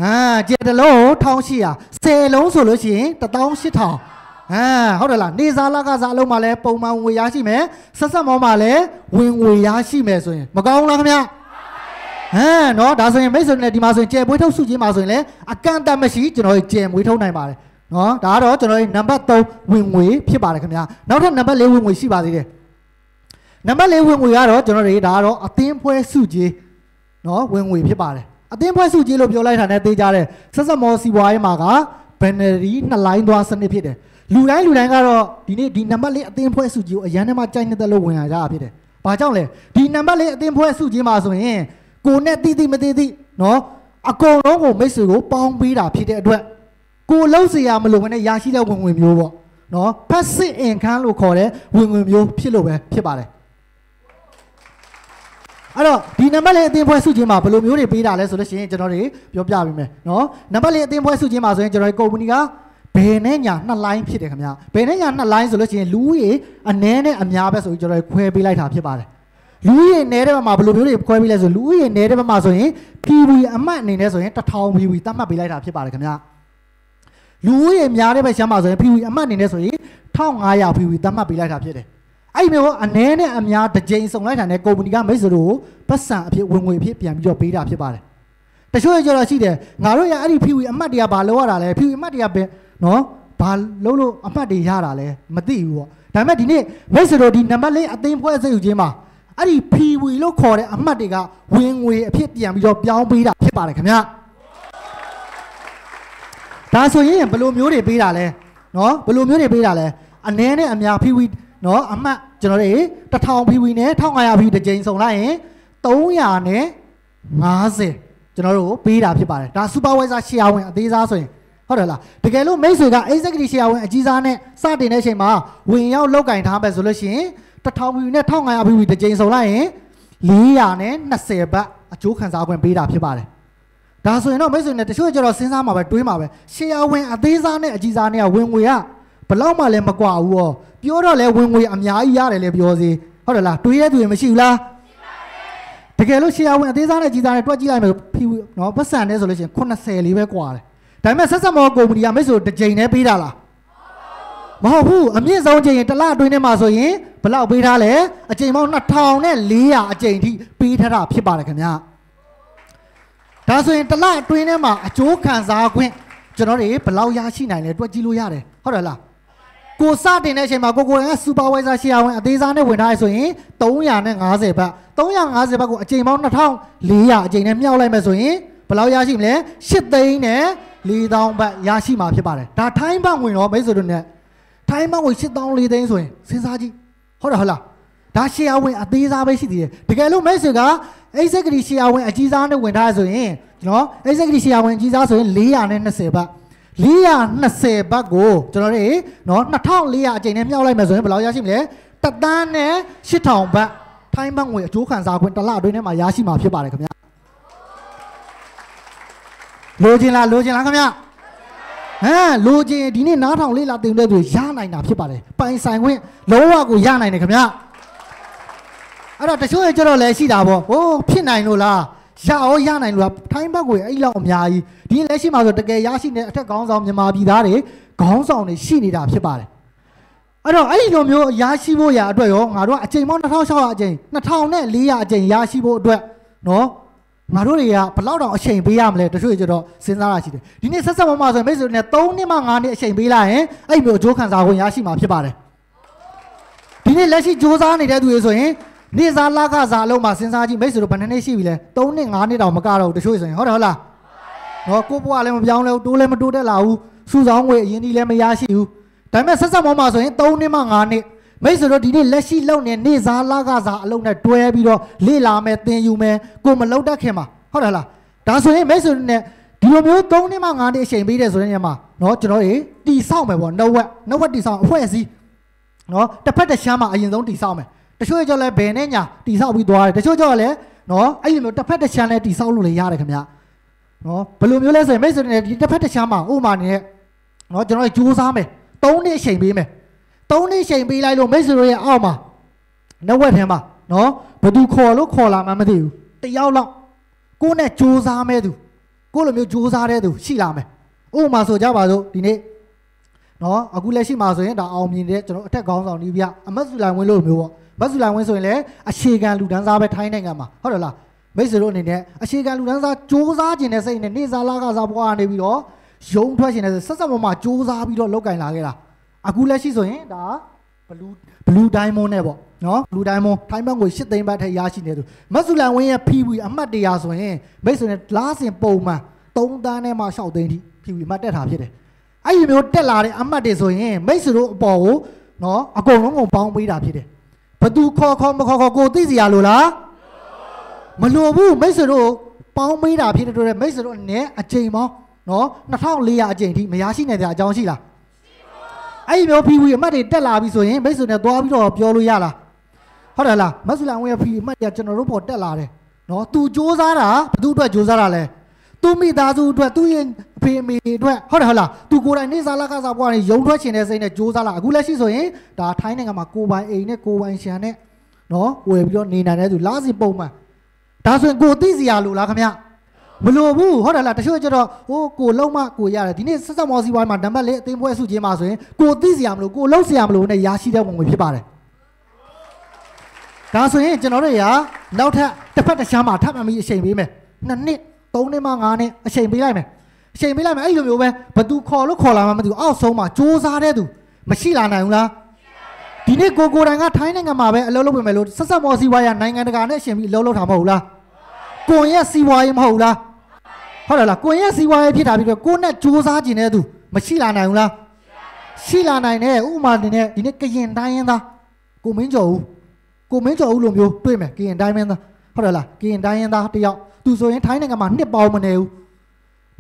အာကျေတလုံး1800 10လုံးဆိုလို့ရှိရင်18000အာဟုတ်တယ်လားနေစားလာကစားအလုံးမှာလည်းပုံမှန်ငွေရရှိမယ်ဆက်ဆက်မောင်းမှာလည်းဝင်ငွေရရှိမယ်ဆိုရင်မကောင်းလားခင်ဗျာ ဟမ်နော်ဒါဆိုရင်မိတ်ဆွေနဲ့ဒီမှာဆိုရင်ကျယ်မွေးထုတ်စုချင်းမှာဆိုရင်လည်းအကန့်အသတ်မရှိကျွန်တော်တို့ကျယ်မွေးထုတ်နိုင်ပါတယ်နော်ဒါကတော့ကျွန်တော်တို့နံပါတ်3ဝင်ငွေဖြစ်ပါတယ်ခင်ဗျာနောက်ထပ်နံပါတ်4ဝင်ငွေရှိပါသေးတယ်နံပါတ်၄ဝင်ငွေကတော့ကျွန်တော်တို့ဒါကတော့အသင်းပွဲစုကြီးနော်ဝင်ငွေဖြစ်ပါတယ်အသင်းပွဲစုကြီးလို့ပြောလိုက်တာနဲ့သိကြတယ်ဆက်ဆက်မောစီပွားရေးမှာကဘယ်နရီနှစ်လိုင်းသွားစနစ်ဖြစ်တယ်လူတိုင်းလူတိုင်းကတော့ဒီနေ့ဒီနံပါတ်၄အသင်းပွဲစုကြီးကိုအရန်ထဲမှာကြိုက်နေတယ်လို့ဝင်ရကြတာဖြစ်တယ်ဘာကြောင့်လဲဒီနံပါတ်၄အသင်းပွဲစုကြီးမှာဆိုရင် ကိုနဲ့တီးတီးမတီးတီးเนาะအကုန်လုံးကိုမိတ်ဆွေကိုပေါင်းပေးတာဖြစ်တဲ့အတွက်ကိုလုံးစရာမလိုဘဲနဲ့ရရှိတဲ့ဝင်ငွေမျိုးပေါ့နော် passive income လို့ခေါ်တဲ့ဝင်ငွေမျိုးဖြစ်လို့ပဲဖြစ်ပါတယ်အဲ့တော့ဒီနံပါတ်လေးအသင်းပွဲစုချင်းမှာဘယ်လိုမျိုးတွေပေးတာလဲဆိုလို့ရှိရင်ကျွန်တော်တို့ပြောပြပေးမယ်နော်နံပါတ်လေးအသင်းပွဲစုချင်းမှာဆိုရင်ကျွန်တော်တို့ကုမ္ပဏီကဘယ်နဲ့ညာနှစ်လိုင်းဖြစ်တယ်ခင်ဗျာဘယ်နဲ့ညာနှစ်လိုင်းဆိုလို့ရှိရင်လူဦးရေအနည်းနဲ့အများပဲဆိုပြီးကျွန်တော်တို့ခွဲပေးလိုက်တာဖြစ်ပါတယ် လူဦးရေနဲတဲ့ဘက်မှာဘယ်လိုမျိုးတွေခွဲပေးလဲဆိုလူဦးရေနဲတဲ့ဘက်မှာဆိုရင် PV အမှတ်အနေနဲ့ဆိုရင်1000 PV သတ်မှတ်ပေးလိုက်တာဖြစ်ပါတယ်ခင်ဗျာလူဦးရေများတဲ့ဘက်ရှမ်းမှာဆိုရင် PV အမှတ်အနေနဲ့ဆိုရင်1500 PV သတ်မှတ်ပေးလိုက်တာဖြစ်တယ်အဲ့မျိုးအနည်းနဲ့အများတစ်ကြိမ်စုံလိုက်တာနဲ့ကုမ္ပဏီကမိတ်ဆွေတို့ပတ်စံအဖြစ်ဝင်ငွေအဖြစ်ပြန်ပြီးတော့ပေးတာဖြစ်ပါတယ်တချို့ရကြတော့ရှိတယ်ငါတို့ရအဲ့ဒီ PV အမှတ်တွေကဘာလောက်ရတာလဲ PV အမှတ်တွေကပဲနော်ဘာလုံးလို့အမှတ်တွေရတာလဲမသိဘူးပေါ့ဒါပေမဲ့ဒီနေ့မိတ်ဆွေတို့ဒီနံပါတ်လေးအသိဖွဲ့စိတ်ယူခြင်းမှာ အဲ့ဒီ PV လို့ခေါ်တဲ့အမှတ်တွေကဝင်ငွေအဖြစ်ပြန်ပြီးတော့ပြောင်းပေးတာဖြစ်ပါတယ်ခင်ဗျာဒါဆိုရင်ဘယ်လိုမျိုးတွေပေးတာလဲနော်ဘယ်လိုမျိုးတွေပေးတာလဲအနည်းနဲ့အများ PV နော်အမှတ်ကျွန်တော်တို့1000 PV နဲ့1500 PV တစ်ကြိမ်စုံလိုက်ရင်300နဲ့50ကျွန်တော်တို့ပေးတာဖြစ်ပါတယ်ဒါ supervisor share ဝင်အသေးစားဆိုရင်ဟုတ်တယ်လားတကယ်လို့မိတ်ဆွေက executive share ဝင်အကြီးစားနဲ့စတင်တဲ့အချိန်မှာဝင်ရောက်လောက်ကင်ထားမယ်ဆိုလို့ရှိရင် 1000 PV နဲ့1500 PV တစ်ကြိမ်စုံလိုက်ရင်400နဲ့20ဘတ်အကျိုးခံစား권ပေးတာဖြစ်ပါတယ်ဒါဆိုရင်တော့မိတ်ဆွေနဲ့တချို့ကျတော့စဉ်းစားမှာပဲတွေးမှာပဲ share ဝင်အသေးစားနဲ့အကြီးစားနဲ့ကဝင်ငွေကဘလောက်မှလည်းမကွာဘူးရောပြောတော့လဲဝင်ငွေအများကြီးရတယ်လေပြောစီဟုတ်တယ်လားတွေးရသူရင်မရှိဘူးလားတကယ်လို့ရှယ်ယာဝင်အသေးစားနဲ့ကြီးစားနဲ့တွက်ကြည့်လိုက်မယ်ဖြူနော်ပတ်စံနဲ့ဆိုလို့ရှိရင်80လေးပဲကွာတယ်ဒါပေမဲ့ဆက်ဆက်မောကုမ္ပဏီကမိတ်ဆွေတစ်ကြိမ်နဲ့ပေးတာလားမဟုတ်ဘူးအမြင့်ဆုံးချိန်တစ်လအတွင်းထဲမှာဆိုရင် ဘယ်လောက်ပေးထားလဲအချိန်ပေါင်း2400အချိန်ထိပေးထားတာဖြစ်ပါတယ်ခင်ဗျာဒါဆိုရင်တစ်လအတွင်းထဲမှာအကျိုးခံစား권ကျွန်တော်တွေဘယ်လောက်ရရှိနိုင်လဲတွက်ကြည့်လို့ရတယ်ဟုတ်တယ်လားကိုစတင်တဲ့အချိန်မှာကိုကိုရန်ကစူပါဝိုင်ဇာရှီယာဝင်အသေးစားနဲ့ဝင်ထားရဆိုရင်350ဘတ်350ဘတ်ကိုအချိန်ပေါင်း2400အချိန်နဲ့မြောက်လိုက်မယ်ဆိုရင်ဘယ်လောက်ရရှိမလဲ8သိန်းနဲ့4000ဘတ်ရရှိမှာဖြစ်ပါတယ်ဒါထိုင်းဘတ်ဝင်တော့မိတ်ဆွေတို့ ਨੇ ထိုင်းဘတ်ဝင်8000 4သိန်းဆိုရင်စဉ်းစားကြည့် ဟုတ်တယ်ဟုတ်လားဒါရှီယာဝင်အသေးစားပဲရှိသေးတယ်တကယ်လို့မိတ်ဆွေက executive ရှီယာဝင်အကြီးစားနဲ့ဝင်ထားရဆိုရင်နော် executive ရှီယာဝင်အကြီးစားဆိုရင်420ဘတ်420ဘတ်ကိုကျွန်တော်တို့နော်2400အကြိမ်နဲ့မြောက်လိုက်မယ်ဆိုရင်ဘယ်လောက်ရရှိမလဲတသန်းနဲ့8000ဘတ်ထိုင်းဘတ်ငွေအကျိုးခံစား권တစ်လအတွင်းထဲမှာရရှိမှာဖြစ်ပါတယ်ခင်ဗျာလိုချင်လားလိုချင်လားခင်ဗျာ ဟမ်လိုချင်ဒီနေ့နားထောင်လေးလာတင်တဲ့သူရနိုင်တာဖြစ်ပါတယ်ပိုင်ဆိုင်ခွင့်လုံးဝကိုရနိုင်တယ်ခင်ဗျာအဲ့တော့တချို့ရဲ့ကြတော့လည်းရှိတာပေါ့ဟိုးဖြစ်နိုင်လို့လားရအောင်ရနိုင်လို့ထိုင်းဘက်ကိုအဲ့လောက်အများကြီးဒီလက်ရှိမှာဆိုတကယ်ရရှိနေအထက်ခေါင်းဆောင်မြန်မာပြည်သားတွေခေါင်းဆောင်တွေရှိနေတာဖြစ်ပါတယ်အဲ့တော့အဲ့ဒီလိုမျိုးရရှိဖို့ရာအတွက်ရောငါတို့ကအချိန်ပေါင်း2600အချိန်2400အချိန်ရရှိဖို့အတွက်နော် ငါတို့တွေကဘလောက်တောင်အချိန်ပေးရမလဲတချို့ကျတော့စဉ်းစားတာရှိတယ်ဒီနေ့ဆက်ဆက်မမဆိုရင်မိတ်ဆွေနဲ့3နှစ်မှ9နှစ်အချိန်ပေးလိုက်ရင်အဲ့မျိုးအကျိုးခံစားခွင့်ရရှိမှာဖြစ်ပါတယ်ဒီနေ့လက်ရှိစ조사နေတဲ့သူတွေဆိုရင်နေ့စားလခစားအလုံးမှာစဉ်းစားကြည့်မိတ်ဆွေတို့ဘယ်နှစ်နှစ်ရှိပြီလဲ3နှစ်9နှစ်တောင်မကတော့တချို့ဆိုရင်ဟုတ်တယ်ဟုတ်လားနော်ကိုဘွားလည်းမပြောင်းလဲတိုးလည်းမတိုးတက်လာဘူးစူဆောင်းငွေအရင်ကြီးလည်းမရရှိဘူးဒါပေမဲ့ဆက်ဆက်မမဆိုရင်3နှစ်မှ9နှစ် မိတ်ဆွေတို့ဒီနေ့လက်ရှိလုံနေနေစားလာကစားအလုံးနဲ့တွဲပြီးတော့လေ့လာမယ်သင်ယူမယ်ကိုမလုံတတ်ခင်မှာဟုတ်တယ်လားဒါဆိုရင်မိတ်ဆွေတို့ ਨੇ ဒီလိုမျိုး3နှစ်မှ5နှစ်အချိန်ပေးတယ်ဆိုတဲ့နေရာမှာเนาะကျွန်တော်တို့တီဆောက်မယ်ပေါ့နှုတ်ဝက်နှုတ်ဝက်တီဆောက်အဖွဲ့အစည်းเนาะတစ်ဖက်တစ်ချမ်းမှာအရင်ဆုံးတီဆောက်မယ်တချို့ကြောင့်လည်းဘယ်နဲ့ညာတီဆောက်ပြီးသွားတယ်တချို့ကြောင့်လည်းเนาะအဲ့ဒီမျိုးတစ်ဖက်တစ်ချမ်းလည်းတီဆောက်လို့လည်းရတယ်ခင်ဗျာเนาะဘယ်လိုမျိုးလဲဆိုရင်မိတ်ဆွေတို့ ਨੇ ဒီတစ်ဖက်တစ်ချမ်းမှာဥမာနေเนาะကျွန်တော်တို့ကြိုးစားမယ်3နှစ်အချိန်ပေးမယ် ၃နှစ်ချိန်ပေးလိုက်လို့မိတ်ဆွေတို့ရဲ့အောက်မှာနှဝက်ထဲမှာနော်ဘသူခေါ်လို့ခေါ်လာမှမသိဘူးတယောက်လောက်ကိုနဲ့စူးစမ်းမဲ့သူကိုလိုမျိုးစူးစမ်းတဲ့သူရှိလာမယ်ဥပမာဆိုကြပါစို့ဒီနေ့နော်အခုလက်ရှိမှာဆိုရင်ဒါအောင်မြင်တဲ့ကျွန်တော်အထက်ခေါင်းဆောင်ဒီပြအမတ်စုလိုင်ဝင်းလို့မျိုးပေါ့မတ်စုလိုင်ဝင်းဆိုရင်လည်းအခြေခံလူဒန်းစားပဲထိုင်းနိုင်ငံမှာဟုတ်တယ်လားမိတ်ဆွေတို့အနေနဲ့အခြေခံလူဒန်းစားစူးစမ်းခြင်းနဲ့စိတ်နဲ့နေစားလာကစားပွားနေပြီးတော့ရုံထွက်ခြင်းနဲ့ဆက်ဆက်ပေါ်မှာစူးစမ်းပြီးတော့လောက်ကင်လာခဲ့တာ အခုလက်ရှိဆိုရင်ဒါဘလူးဘလူးဒိုင်းမွန်နဲ့ပေါ့နော်ဘလူးဒိုင်းမွန်ထိုင်းဘတ်ငွေ၈သိန်းဘတ်ထဲရရှိနေသူမတ်ဆူလန်ဝင်းရဲ့ PV အမှတ်တရဆိုရင်မိတ်ဆွေနဲ့လားစင်ပုံမှန်3တန်းနဲ့မှ6သိန်းထိ PV မှတ်တက်တာဖြစ်တယ်အဲ့ဒီမျိုးတက်လာတဲ့အမှတ်တွေဆိုရင်မိတ်ဆွေတို့အပေါ်ကိုနော်အကုန်လုံးကိုပေါင်းပေးတာဖြစ်တယ်ဘသူခေါ်ခေါ်မခေါ်ခေါ်ကိုသိစီရလို့လားမလိုဘူးမိတ်ဆွေတို့ပေါင်းပေးတာဖြစ်တဲ့အတွက်မိတ်ဆွေတို့အနေအချိန်ပေါင်းနော်2400အချိန်ထိမရရှိနိုင်တဲ့အကြောင်းရှိလား အဲ့ဒီမျိုး PV အမှတ်တွေတက်လာပြီဆိုရင်မိတ်ဆွေနဲ့သွားပြီးတော့ပြောလို့ရလားဟုတ်တယ်လားမဆူလန်ဝင်းရဲ့ PV အမှတ်တွေကကျွန်တော်တို့ပေါ်တက်လာတယ်နော်သူစူးစမ်းတာဘသူအတွက်စူးစမ်းတာလဲသူမိသားစုအတွက်သူရဲ့ဖေမေအတွက်ဟုတ်တယ်ဟုတ်လားသူကိုယ်တိုင်နေစားလာကစားပွားနေရုံထွက်ချင်တဲ့စိတ်နဲ့စူးစမ်းလာအခုလက်ရှိဆိုရင်ဒါထိုင်းနိုင်ငံမှာကိုပိုင်အိမ်နဲ့ကိုပိုင်ရှန်နဲ့နော်ဝယ်ပြီးတော့နေနိုင်တဲ့သူလားစီပုံမှန်ဒါဆိုရင်ကိုသိစရာလိုလားခင်ဗျာ မလို့ဘူးဟုတ်တယ်လားတချို့ကျတော့ဟိုကိုလုံးမကိုရတယ်ဒီနေ့ဆက်ဆက်မော်စီဝိုင်းမှာနံပါတ်လေးအသိပွဲစုချင်းမှာဆိုရင်ကိုသိစီရမလို့ကိုလုံးစီရမလို့နဲ့ရရှိတဲ့ဝင်ဝင်ဖြစ်ပါတယ်ဒါဆိုရင်ကျွန်တော်တို့ရနောက်ထပ်တစ်ဖက်တစ်ချမ်းမှာထပ်မှပြီးအချိန်ပေးမယ်နှစ်နှစ်သုံးနှစ်မှငါးနှစ်အချိန်ပေးလိုက်မယ်အချိန်ပေးလိုက်မယ်အဲ့လိုမျိုးပဲဘသူခေါ်လို့ခေါ်လာမှမသိဘူးအောက်ဆုံးမှာစ조사တဲ့သူမရှိလာနိုင်ဘူးလားဒီနေ့ကိုကိုတိုင်ကထိုင်းနိုင်ငံမှာပဲအလုပ်လုပ်ပြင်မယ်လို့ဆက်ဆက်မော်စီဝါရနိုင်ငံတကာနဲ့ရှင်ပြီးအလုပ်လုပ်တာမဟုတ်ဘူးလားကိုရဲ့စီဝါရေးမဟုတ်ဘူးလား ဟုတ်တယ်လားကိုရဲ့စီဝါရေးဖြစ်တာပြီးတော့ကိုနဲ့စ조사ကျင်တဲ့သူမရှိလာနိုင်ဘူးလားရှိလာနိုင်တယ်ဥမာတင်နဲ့ဒီနေ့ကရင်တိုင်းရင်းသားကိုမင်းကျော်ဦးကိုမင်းကျော်ဦးလိုမျိုးတွေ့မယ်ကရင်တိုင်းရင်းသားဟုတ်တယ်လားကရင်တိုင်းရင်းသားတယောက်သူဆိုရင်ထိုင်းနိုင်ငံမှာနှစ်ပေါင်းမနေဘူး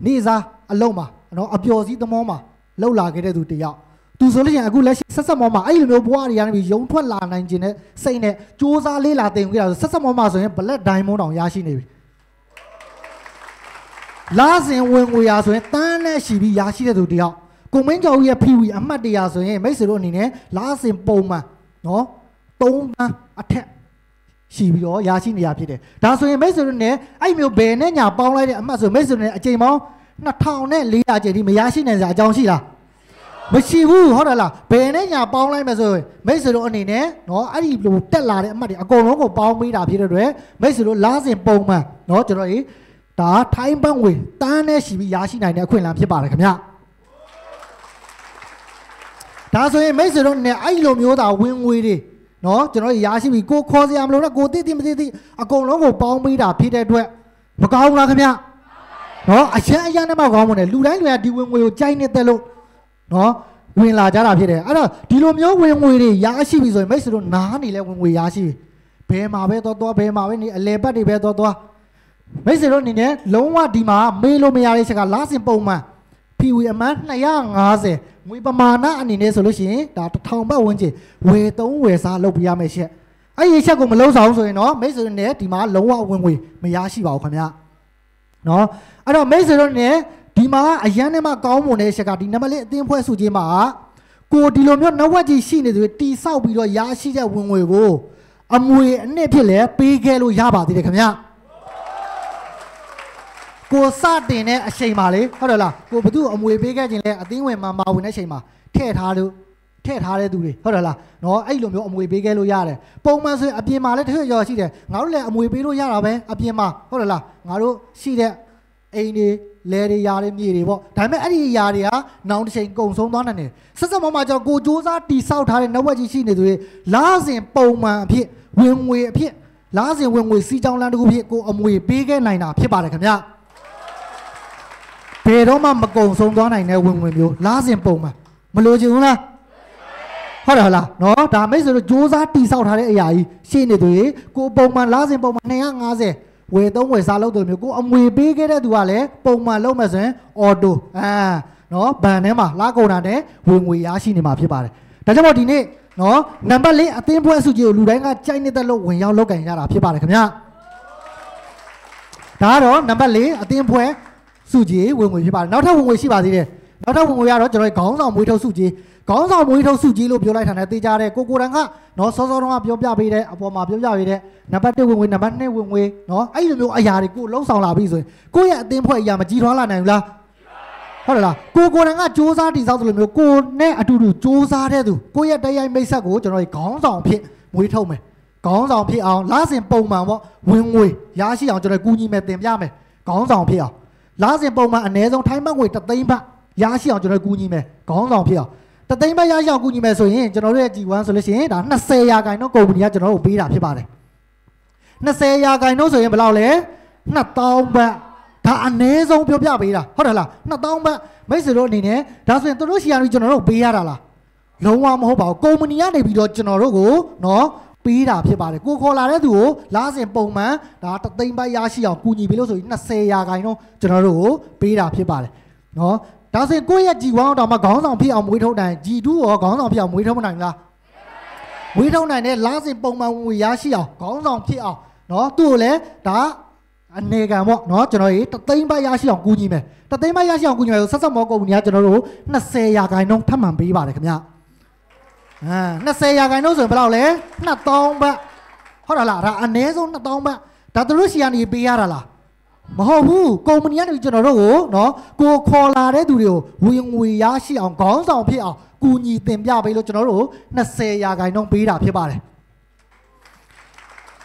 နေစားအလုံးမှာနော်အပျော်စီးသမောမှာလှုပ်လာခဲ့တဲ့သူတယောက်သူဆိုလို့ရှိရင်အခုလက်ရှိဆက်ဆက်မောမှာအဲ့လိုမျိုးဘွားတွေကနေပြီးရုံထွက်လာနိုင်ခြင်းနဲ့စိတ်နဲ့စူးစမ်းလေးလာတင်ခဲ့တာဆိုဆက်ဆက်မောမှာဆိုရင် black diamond တောင်ရရှိနေပြီ လာစဉ်ဝင်ငွေရာဆိုရင်တန်းနဲ့ရှိပြီးရရှိတဲ့သူတယောက်ကိုမင်းကျော်ဦးရဲ့ PV အမှတ်တရဆိုရင်မိတ်ဆွေတို့အနေနဲ့လာစဉ်ပုံမှန်နော်၃တန်းအထက်ရှိပြီးတော့ရရှိနေရဖြစ်တယ်ဒါဆိုရင်မိတ်ဆွေတို့နဲ့အဲ့မျိုးဘယ်နဲ့ညာပေါင်းလိုက်တဲ့အမှတ်ဆိုမိတ်ဆွေတို့နဲ့အချိန်ပေါင်း2400ကျင်ဒီမရရှိနိုင်စရာအကြောင်းရှိလားမရှိဘူးဟုတ်တယ်လားဘယ်နဲ့ညာပေါင်းလိုက်မယ်ဆိုရင်မိတ်ဆွေတို့အနေနဲ့နော်အဲ့ဒီလိုတက်လာတဲ့အမှတ်တွေအကုန်လုံးကိုပေါင်းပေးတာဖြစ်တဲ့အတွက်မိတ်ဆွေတို့လာစဉ်ပုံမှန်နော်ကျွန်တော်ဒီ ဒါထိုင်းဘတ်ငွေတန်းနဲ့ရှိပြီးရရှိနိုင်တဲ့အခွင့်အလမ်းဖြစ်ပါတယ်ခင်ဗျဒါဆိုရင်မိတ်ဆွေတို့နဲ့အဲ့လိုမျိုးသာဝင်ငွေတွေနော်ကျွန်တော်ရရှိပြီကိုခေါ်စရာမလိုတော့ကိုတိတိမတိတိအကုန်လုံးကိုပေါင်းပေးတာဖြစ်တဲ့အတွက်မကောင်းလားခင်ဗျနော်အရန်အရန်နဲ့မှကောင်းမတယ်လူတိုင်းလူတိုင်းဒီဝင်ငွေကိုကြိုက်နေတဲ့လို့နော်ဝင်လာကြတာဖြစ်တယ်အဲ့တော့ဒီလိုမျိုးဝင်ငွေတွေရရှိပြီဆိုရင်မိတ်ဆွေတို့နားနေလဲဝင်ငွေရရှိပြီဘယ်မှာပဲတော့တော့ဘယ်မှာပဲနေအလဲပတ်တွေပဲတော့တော့ မိတ်ဆွေတို့အနေနဲ့လုံးဝဒီမှာမေးလို့မရတဲ့ချက်ကလာစင်ပုံမှန် PV အမှန်250ငွေပမာဏအနေနဲ့ဆိုလို့ရှိရင်ဒါ1000ဘတ်ဝန်းကျင်ဝယ်သုံးဝယ်စားလုပ်ပြရမယ့်ရှက်အဲ့ဒီချက်ကိုမလုံးဆောင်ဆိုရင်တော့မိတ်ဆွေတို့နဲ့ဒီမှာလုံးဝဝင်ငွေမရရှိပါဘူးခင်ဗျာနော်အဲ့တော့မိတ်ဆွေတို့နဲ့ဒီမှာအရန်နဲ့မှကောင်းမွန်တဲ့ချက်ကဒီနံပါတ်လေးအသင်းဖွဲ့စုခြင်းမှာကိုဒီလိုမျိုးနဝက်ကြီးရှိနေသူတီဆောက်ပြီးတော့ရရှိတဲ့ဝင်ငွေကိုအမွေအနှစ်ဖြစ်လဲပေးခဲ့လို့ရပါသေးတယ်ခင်ဗျာ ကိုစတင်တဲ့အချိန်မှာလေဟုတ်တယ်လားကိုဘသူအမွေပေးခဲ့ခြင်းလဲအသင်းဝင်မှာမဝင်တဲ့အချိန်မှာထည့်ထားလို့ထည့်ထားတဲ့သူတွေဟုတ်တယ်လားနော်အဲ့လိုမျိုးအမွေပေးခဲ့လို့ရတယ်ပုံမှန်ဆိုရင်အပြင်မှာလည်းတချို့ရောရှိတယ်ငါတို့လည်းအမွေပေးလို့ရတာပဲအပြင်မှာဟုတ်တယ်လားငါတို့ရှိတဲ့အိမ်တွေလဲတွေຢာတွေမြေတွေပေါ့ဒါပေမဲ့အဲ့ဒီຢာတွေကနောင်တစ်ချိန်ကုံဆုံးသွားနိုင်တယ်ဆက်ဆက်မမကြောင့်ကိုစူးစမ်းတီဆောက်ထားတဲ့နဝက်ကြီးရှိနေသူတွေလားစဉ်ပုံမှန်အဖြစ်ဝင်ငွေအဖြစ်လားစဉ်ဝင်ငွေစီးကြောင်းလမ်းတစ်ခုဖြစ်ကိုအမွေပေးခဲ့နိုင်တာဖြစ်ပါတယ်ခင်ဗျာ ဘယ်တော့မှမကုံဆုံးသွားနိုင်တဲ့ဝင်ဝင်မျိုးလားစဉ်ပုံမှန်မလို့ချင်ဘူးလားဟဟုတ်တယ်ဟုတ်လားနော်ဒါမိတ်ဆွေတို့စ조사တိဆောက်ထားတဲ့အရာကြီးရှင်းနေသူရေကိုပုံမှန်လားစဉ်ပုံမှန်250ဝယ်သုံးဝယ်စားလုပ်တယ်မျိုးကိုအမွေပေးခဲ့တဲ့သူကလည်းပုံမှန်လုပ်မယ်ဆိုရင်အော်တိုအာနော်ဘန်ထဲမှာလာကုန်တာနဲ့ဝင်ငွေရရှိနေမှာဖြစ်ပါတယ်ဒါကြောင့်မို့ဒီနေ့နော်နံပါတ်၄အသင်းဖွဲ့စုကြည်ကိုလူတိုင်းကကြိုက်နေတဲ့လို့ဝင်ရောက်လောက်ကင်ရတာဖြစ်ပါတယ်ခင်ဗျာဒါကတော့နံပါတ်၄အသင်းဖွဲ့ စုကြည်ဝင်ငွေဖြစ်ပါတယ်နောက်ထပ်ဝင်ငွေရှိပါသေးတယ်နောက်ထပ်ဝင်ငွေကတော့ကျွန်တော်ခေါင်းဆောင်မွေးထုတ်စုကြည်ခေါင်းဆောင်မွေးထုတ်စုကြည်လို့ပြောလိုက်တာနဲ့သိကြတဲ့ကိုကိုတန်ကနော်စောစောတုန်းကပြောပြပေးတဲ့အပေါ်မှာပြောပြပေးတဲ့နံပါတ်1ဝင်ငွေနံပါတ်2ဝင်ငွေနော်အဲ့ဒီလိုမျိုးအရာတွေကိုလှုပ်ဆောင်လာပြီဆိုရင်ကိုယ့်ရဲ့အသင်းဖွဲ့အရာမကြီးထွားလာနိုင်ဘူးလားဟုတ်တယ်လားကိုကိုတန်ကစ조사တိဆောက်သလိုမျိုးကိုနဲ့အတူတူစ조사တဲ့သူကိုယ့်ရဲ့တရားမိတ်ဆက်ကိုကျွန်တော်ခေါင်းဆောင်ဖြစ်မွေးထုတ်မယ်ခေါင်းဆောင်ဖြစ်အောင်လာစဉ်ပုံမှန်ပေါ့ဝင်ငွေရရှိအောင်ကျွန်တော်ကူညီမယ်တင်ပြမယ်ခေါင်းဆောင်ဖြစ်အောင် လာစဉ်ပုံမှန်အ ਨੇ ဆုံးထိုင်းမငွေတသိန်းဘတ်ရရှိအောင်ကျွန်တော်ကူညီမယ်ခေါင်းဆောင်ဖြစ်အောင်တသိန်းဘတ်ရရှိအောင်ကူညီမယ်ဆိုရင်ကျွန်တော်တို့ရဲ့ G1 ဆိုလို့ရှိရင်ဒါ20ရာခိုင်နှုန်းကုမ္ပဏီကကျွန်တော်တို့ပေးတာဖြစ်ပါတယ်20ရာခိုင်နှုန်းဆိုရင်ဘယ်လောက်လဲ2000ဘတ်ဒါအ ਨੇ ဆုံးပြောပြပေးတာဟုတ်တယ်လား2000ဘတ်မိတ်ဆွေတို့အနေနဲ့ဒါဆိုရင်တို့ရှိရပြီးကျွန်တော်တို့ပေးရတာလားလုံးဝမဟုတ်ပါဘူးကုမ္ပဏီကနေပြီးတော့ကျွန်တော်တို့ကိုနော် ပေးတာဖြစ်ပါတယ်ကိုခေါ်လာတဲ့သူကိုလားစဉ်ပုံမှန်ဒါတသိန်းဘတ်ရရှိအောင်ကူညီပေးလို့ဆိုရင်20ရာခိုင်နှုန်းကျွန်တော်တို့ကိုပေးတာဖြစ်ပါတယ်နော်ဒါဆိုရင်ကိုယ့်ရဲ့ G1 တော့မှခေါင်းဆောင်ဖြစ်အောင်မွေးထုတ်နိုင် G2 ရောခေါင်းဆောင်ဖြစ်အောင်မွေးထုတ်မနိုင်လားမွေးထုတ်နိုင်တဲ့လားစဉ်ပုံမှန်ဝင်ရရှိအောင်ခေါင်းဆောင်ဖြစ်အောင်နော်သူ့ကိုလည်းဒါအနေကံပေါ့နော်ကျွန်တော်ရေတသိန်းဘတ်ရရှိအောင်ကူညီမယ်တသိန်းဘတ်ရရှိအောင်ကူညီမယ်ဆက်ဆက်မောကုမ္ပဏီကကျွန်တော်တို့20ရာခိုင်နှုန်းထပ်မံပေးပါတယ်ခင်ဗျ အာ20ရာခိုင်နှုန်းဆိုရင်ဘယ်လောက်လဲ2000ဘတ်ဟုတ်လားဒါအနည်းဆုံး2000ဘတ်ဒါတို့ရှိရနေပေးရတာလားမဟုတ်ဘူးကုမ္ပဏီကနေကျွန်တော်တို့ကိုနော်ကိုခေါ်လာတဲ့သူတွေကိုဝင်ငွေရရှိအောင်ခေါင်းဆောင်ဖြစ်အောင်ကူညီတင်ပြပေးလို့ကျွန်တော်တို့20ရာခိုင်နှုန်းပေးတာဖြစ်ပါတယ်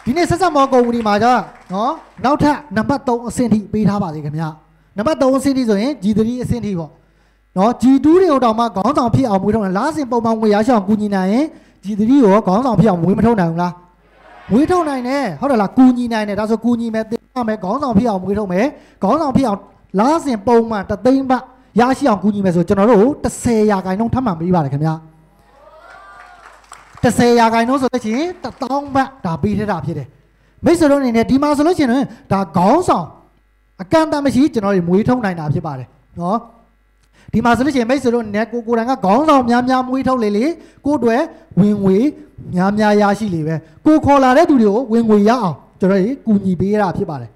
ဒီနေ့ဆက်ဆက်မောကုမ္ပဏီမှာကျနော်နောက်ထပ်နံပါတ်3အဆင့်ထိပေးထားပါသေးခင်ဗျနံပါတ်3အဆင့်ထိဆိုရင် G3 အဆင့်ထိပေါ့ နော် G2 တွေကိုတော့မှခေါင်းဆောင်ဖြစ်အောင်မွေးထုတ်တယ်လားစင်ပုံမှန်ငွေရရှိအောင်ကူညီနိုင်ရင် G3 ကိုခေါင်းဆောင်ဖြစ်အောင်မွေးမထုတ်နိုင်ဘူးလားမွေးထုတ်နိုင်တယ်ဟုတ်တယ်လားကူညီနိုင်တယ်ဒါဆိုကူညီမယ်တင်ရမယ်ခေါင်းဆောင်ဖြစ်အောင်မွေးထုတ်မယ်ခေါင်းဆောင်ဖြစ်အောင်လားစင်ပုံမှန်တသိန်းဘတ်ရရှိအောင်ကူညီမယ်ဆိုကျွန်တော်တို့30ရာခိုင်နှုန်းထပ်မံပေးပါတယ်ခင်ဗျာ30ရာခိုင်နှုန်းဆိုလို့ရှိရင်1000ဘတ်ဒါပေးထတာဖြစ်တယ်မိတ်ဆွေတို့အနေနဲ့ဒီမှာဆိုလို့ရှိရင်ဒါခေါင်းဆောင်အကန့်အသတ်မရှိကျွန်တော်တို့မွေးထုတ်နိုင်တာဖြစ်ပါတယ်နော် ဒီမှာဆိုလို့ရှိရင်မိတ်ဆွေတို့အနေနဲ့ကိုကိုတန်ကခေါင်းဆောင်များများမွေးထုတ်လေလေကိုတွေဝင်ငွေများများရရှိလေပဲကိုခေါ်လာတဲ့သူတွေကိုဝင်ငွေရအောင်ကျွန်တော်တို့ကူညီပေးရတာဖြစ်ပါတယ်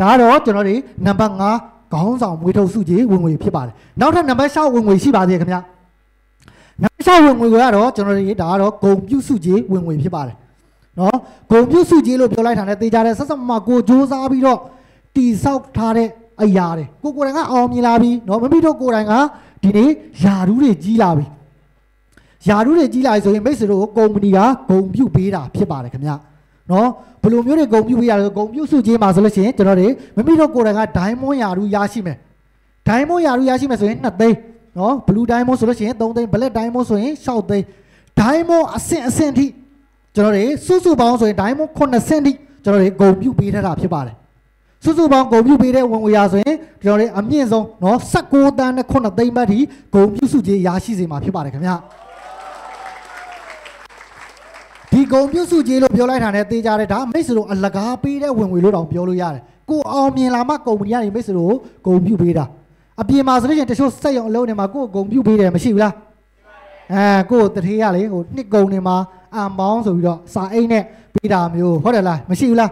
ဒါကတော့ကျွန်တော်တို့နံပါတ်5ခေါင်းဆောင်မွေးထုတ်စုကြီးဝင်ငွေဖြစ်ပါတယ်နောက်ထပ်နံပါတ်6ဝင်ငွေရှိပါသေးတယ်ခင်ဗျာနံပါတ်6ဝင်ငွေကတော့ကျွန်တော်တို့ဒါကတော့ဂုံပြုစုကြီးဝင်ငွေဖြစ်ပါတယ်နော်ဂုံပြုစုကြီးလို့ပြောလိုက်တာနဲ့တေးကြတဲ့ဆက်ဆက်မကိုစ조사ပြီးတော့တီဆောက်ထားတဲ့ အရာတွေကိုကိုယ်တိုင်ကအောင်မြင်လာပြီเนาะမမိတို့ကိုယ်တိုင်ကဒီနေ့ယာရူးတွေကြီးလာပြီယာရူးတွေကြီးလာပြီဆိုရင်မိတ်ဆွေတို့ကုမ္ပဏီကဂုံပြုတ်ပေးတာဖြစ်ပါတယ်ခင်ဗျเนาะဘယ်လိုမျိုးတွေဂုံပြုတ်ပေးရလဲဂုံပြုတ်စုချင်းမှာဆိုလို့ရှိရင်ကျွန်တော်တို့မမိတို့ကိုယ်တိုင်ကဒိုင်းမွန်ယာရူးရရှိမယ်ဒိုင်းမွန်ယာရူးရရှိမယ်ဆိုရင်2သိန်းเนาะဘလူးဒိုင်းမွန်ဆိုလို့ရှိရင်3သိန်းဘလက်ဒိုင်းမွန်ဆိုရင်6သိန်းဒိုင်းမွန်အဆင့်အဆင့်ထိကျွန်တော်တို့စုစုပေါင်းဆိုရင်ဒိုင်းမွန်9ဆင့်ထိကျွန်တော်တို့ဂုံပြုတ်ပေးထားတာဖြစ်ပါတယ် စုစုပေါင်းဂုံပြုပေးတဲ့ဝင်ငွေရဆိုရင်ကျွန်တော်တို့အမြင့်ဆုံးเนาะ16တန်းနဲ့9သိန်းဘတ်ထိဂုံပြုစုကြီးရရှိစေမှာဖြစ်ပါတယ်ခင်ဗျဒီဂုံပြုစုကြီးလို့ပြောလိုက်တာနဲ့သိကြတယ်ဒါမိတ်ဆွေတို့အလကားပေးတဲ့ဝင်ငွေလို့တောင်ပြောလို့ရတယ်ကိုအောင်မြင်လာမှကုမ္ပဏီကနေမိတ်ဆွေတို့ဂုံပြုပေးတာအပြင်မှာဆိုလို့ရှိရင်တချို့စက်ရုံအလုံးတွေမှာကိုဂုံပြုပေးတယ်မရှိဘူးလားအဲကိုတထေးရလေဟိုနှစ်ကုံတွေမှာအံပေါင်းဆိုပြီးတော့စာအိတ်နဲ့ပေးတာမျိုးဟုတ်တယ်လားမရှိဘူးလား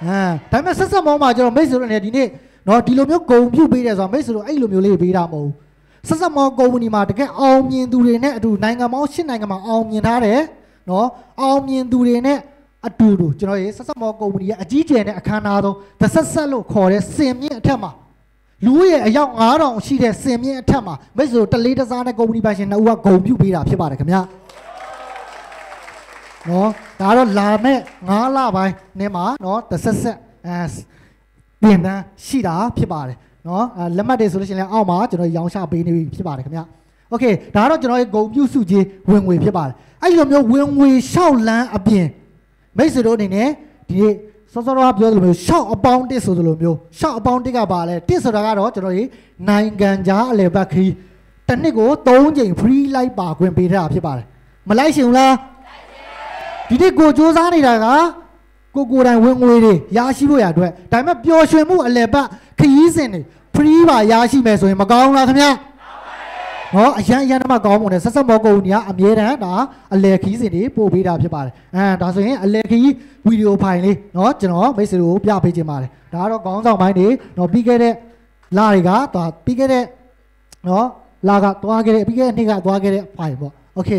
ဟမ်ဒါပေမဲ့ဆက်ဆက်မောင်းမှာကျွန်တော်မိတ်ဆွေတို့လည်းဒီနေ့နော်ဒီလိုမျိုးဂုံပြုတ်ပေးတယ်ဆိုတော့မိတ်ဆွေတို့အဲ့လိုမျိုးလေးပေးတာမဟုတ်ဘူးဆက်ဆက်မောင်းကုမ္ပဏီမှာတကယ်အောင်မြင်သူတွေနဲ့အတူနိုင်ငံပေါင်း၈နိုင်ငံမှာအောင်မြင်ထားတယ်နော်အောင်မြင်သူတွေနဲ့အတူတူကျွန်တော်ရေဆက်ဆက်မောကုမ္ပဏီရဲ့အကြီးကျယ်တဲ့အခမ်းအနားဆုံးတစ်ဆက်ဆက်လို့ခေါ်တဲ့စင်မြင့်အထက်မှာလူရဲ့အယောက်9000ရှိတဲ့စင်မြင့်အထက်မှာမိတ်ဆွေတို့တလေးတစားတဲ့ကုမ္ပဏီပိုင်ရှင်နှစ်ဦးကဂုံပြုတ်ပေးတာဖြစ်ပါတယ်ခင်ဗျာ နော်ဒါတော့လာမဲ့9လပိုင်းနဲ့မှာနော်တစ်ဆက်ဆက်အဲပြင်တန်းရှိတာဖြစ်ပါတယ်နော်လက်မှတ်တွေဆိုလို့ရှိရင်လည်းအောက်မှာကျွန်တော်ရောင်းချပေးနေပြီဖြစ်ပါတယ်ခင်ဗျโอเคဒါကတော့ကျွန်တော်ရဲ့ဂုံပြုစုကြီးဝင်ငွေဖြစ်ပါတယ်အဲ့လိုမျိုးဝင်ငွေလျှောက်လန်းအပြင်မိတ်ဆွေတို့အနေနဲ့ဒီနေ့စောစောကပြောသလိုမျိုးရှောက်အပေါင်းတစ်ဆိုသလိုမျိုးရှောက်အပေါင်းတစ်ကပါလဲတစ်ဆိုတာကတော့ကျွန်တော်ဒီနိုင်ငံခြားအလယ်ဘက်ခရီးတစ်နှစ်ကို3ကြိမ် free light ပါခွင့်ပေးထားတာဖြစ်ပါတယ် မလိုက်ရှင်ဘူးလား ဒီနေ့ကိုစ조사နေတာကကိုကိုယ်တိုင်ဝင်ငွေတွေရရှိဖို့ရအတွက်ဒါပေမဲ့ပျော်ရွှင်မှုအလယ်ပတ်ခရီးစဉ်တွေ free ပါရရှိမယ်ဆိုရင်မကောင်းလားခင်ဗျာဟောအရန်အရန်တမကောင်းပုံနဲ့ဆက်ဆက်မောကုန်းကြီးကအမြဲတမ်းဒါအလယ်ခီးစဉ်တွေပို့ပေးတာဖြစ်ပါတယ်အဲဒါဆိုရင်အလယ်ခီးဗီဒီယိုဖိုင်လေးเนาะကျွန်တော်မိတ်ဆွေတို့ပြပေးခြင်းပါတယ်ဒါကတော့ခေါင်းဆောင်ပိုင်းတွေเนาะပြီးခဲ့တဲ့လာတွေကသွားပြီးခဲ့တဲ့เนาะလာကသွားခဲ့တဲ့ပြီးခဲ့တဲ့နေ့ကသွားခဲ့တဲ့ဖိုင်ပေါ့โอเค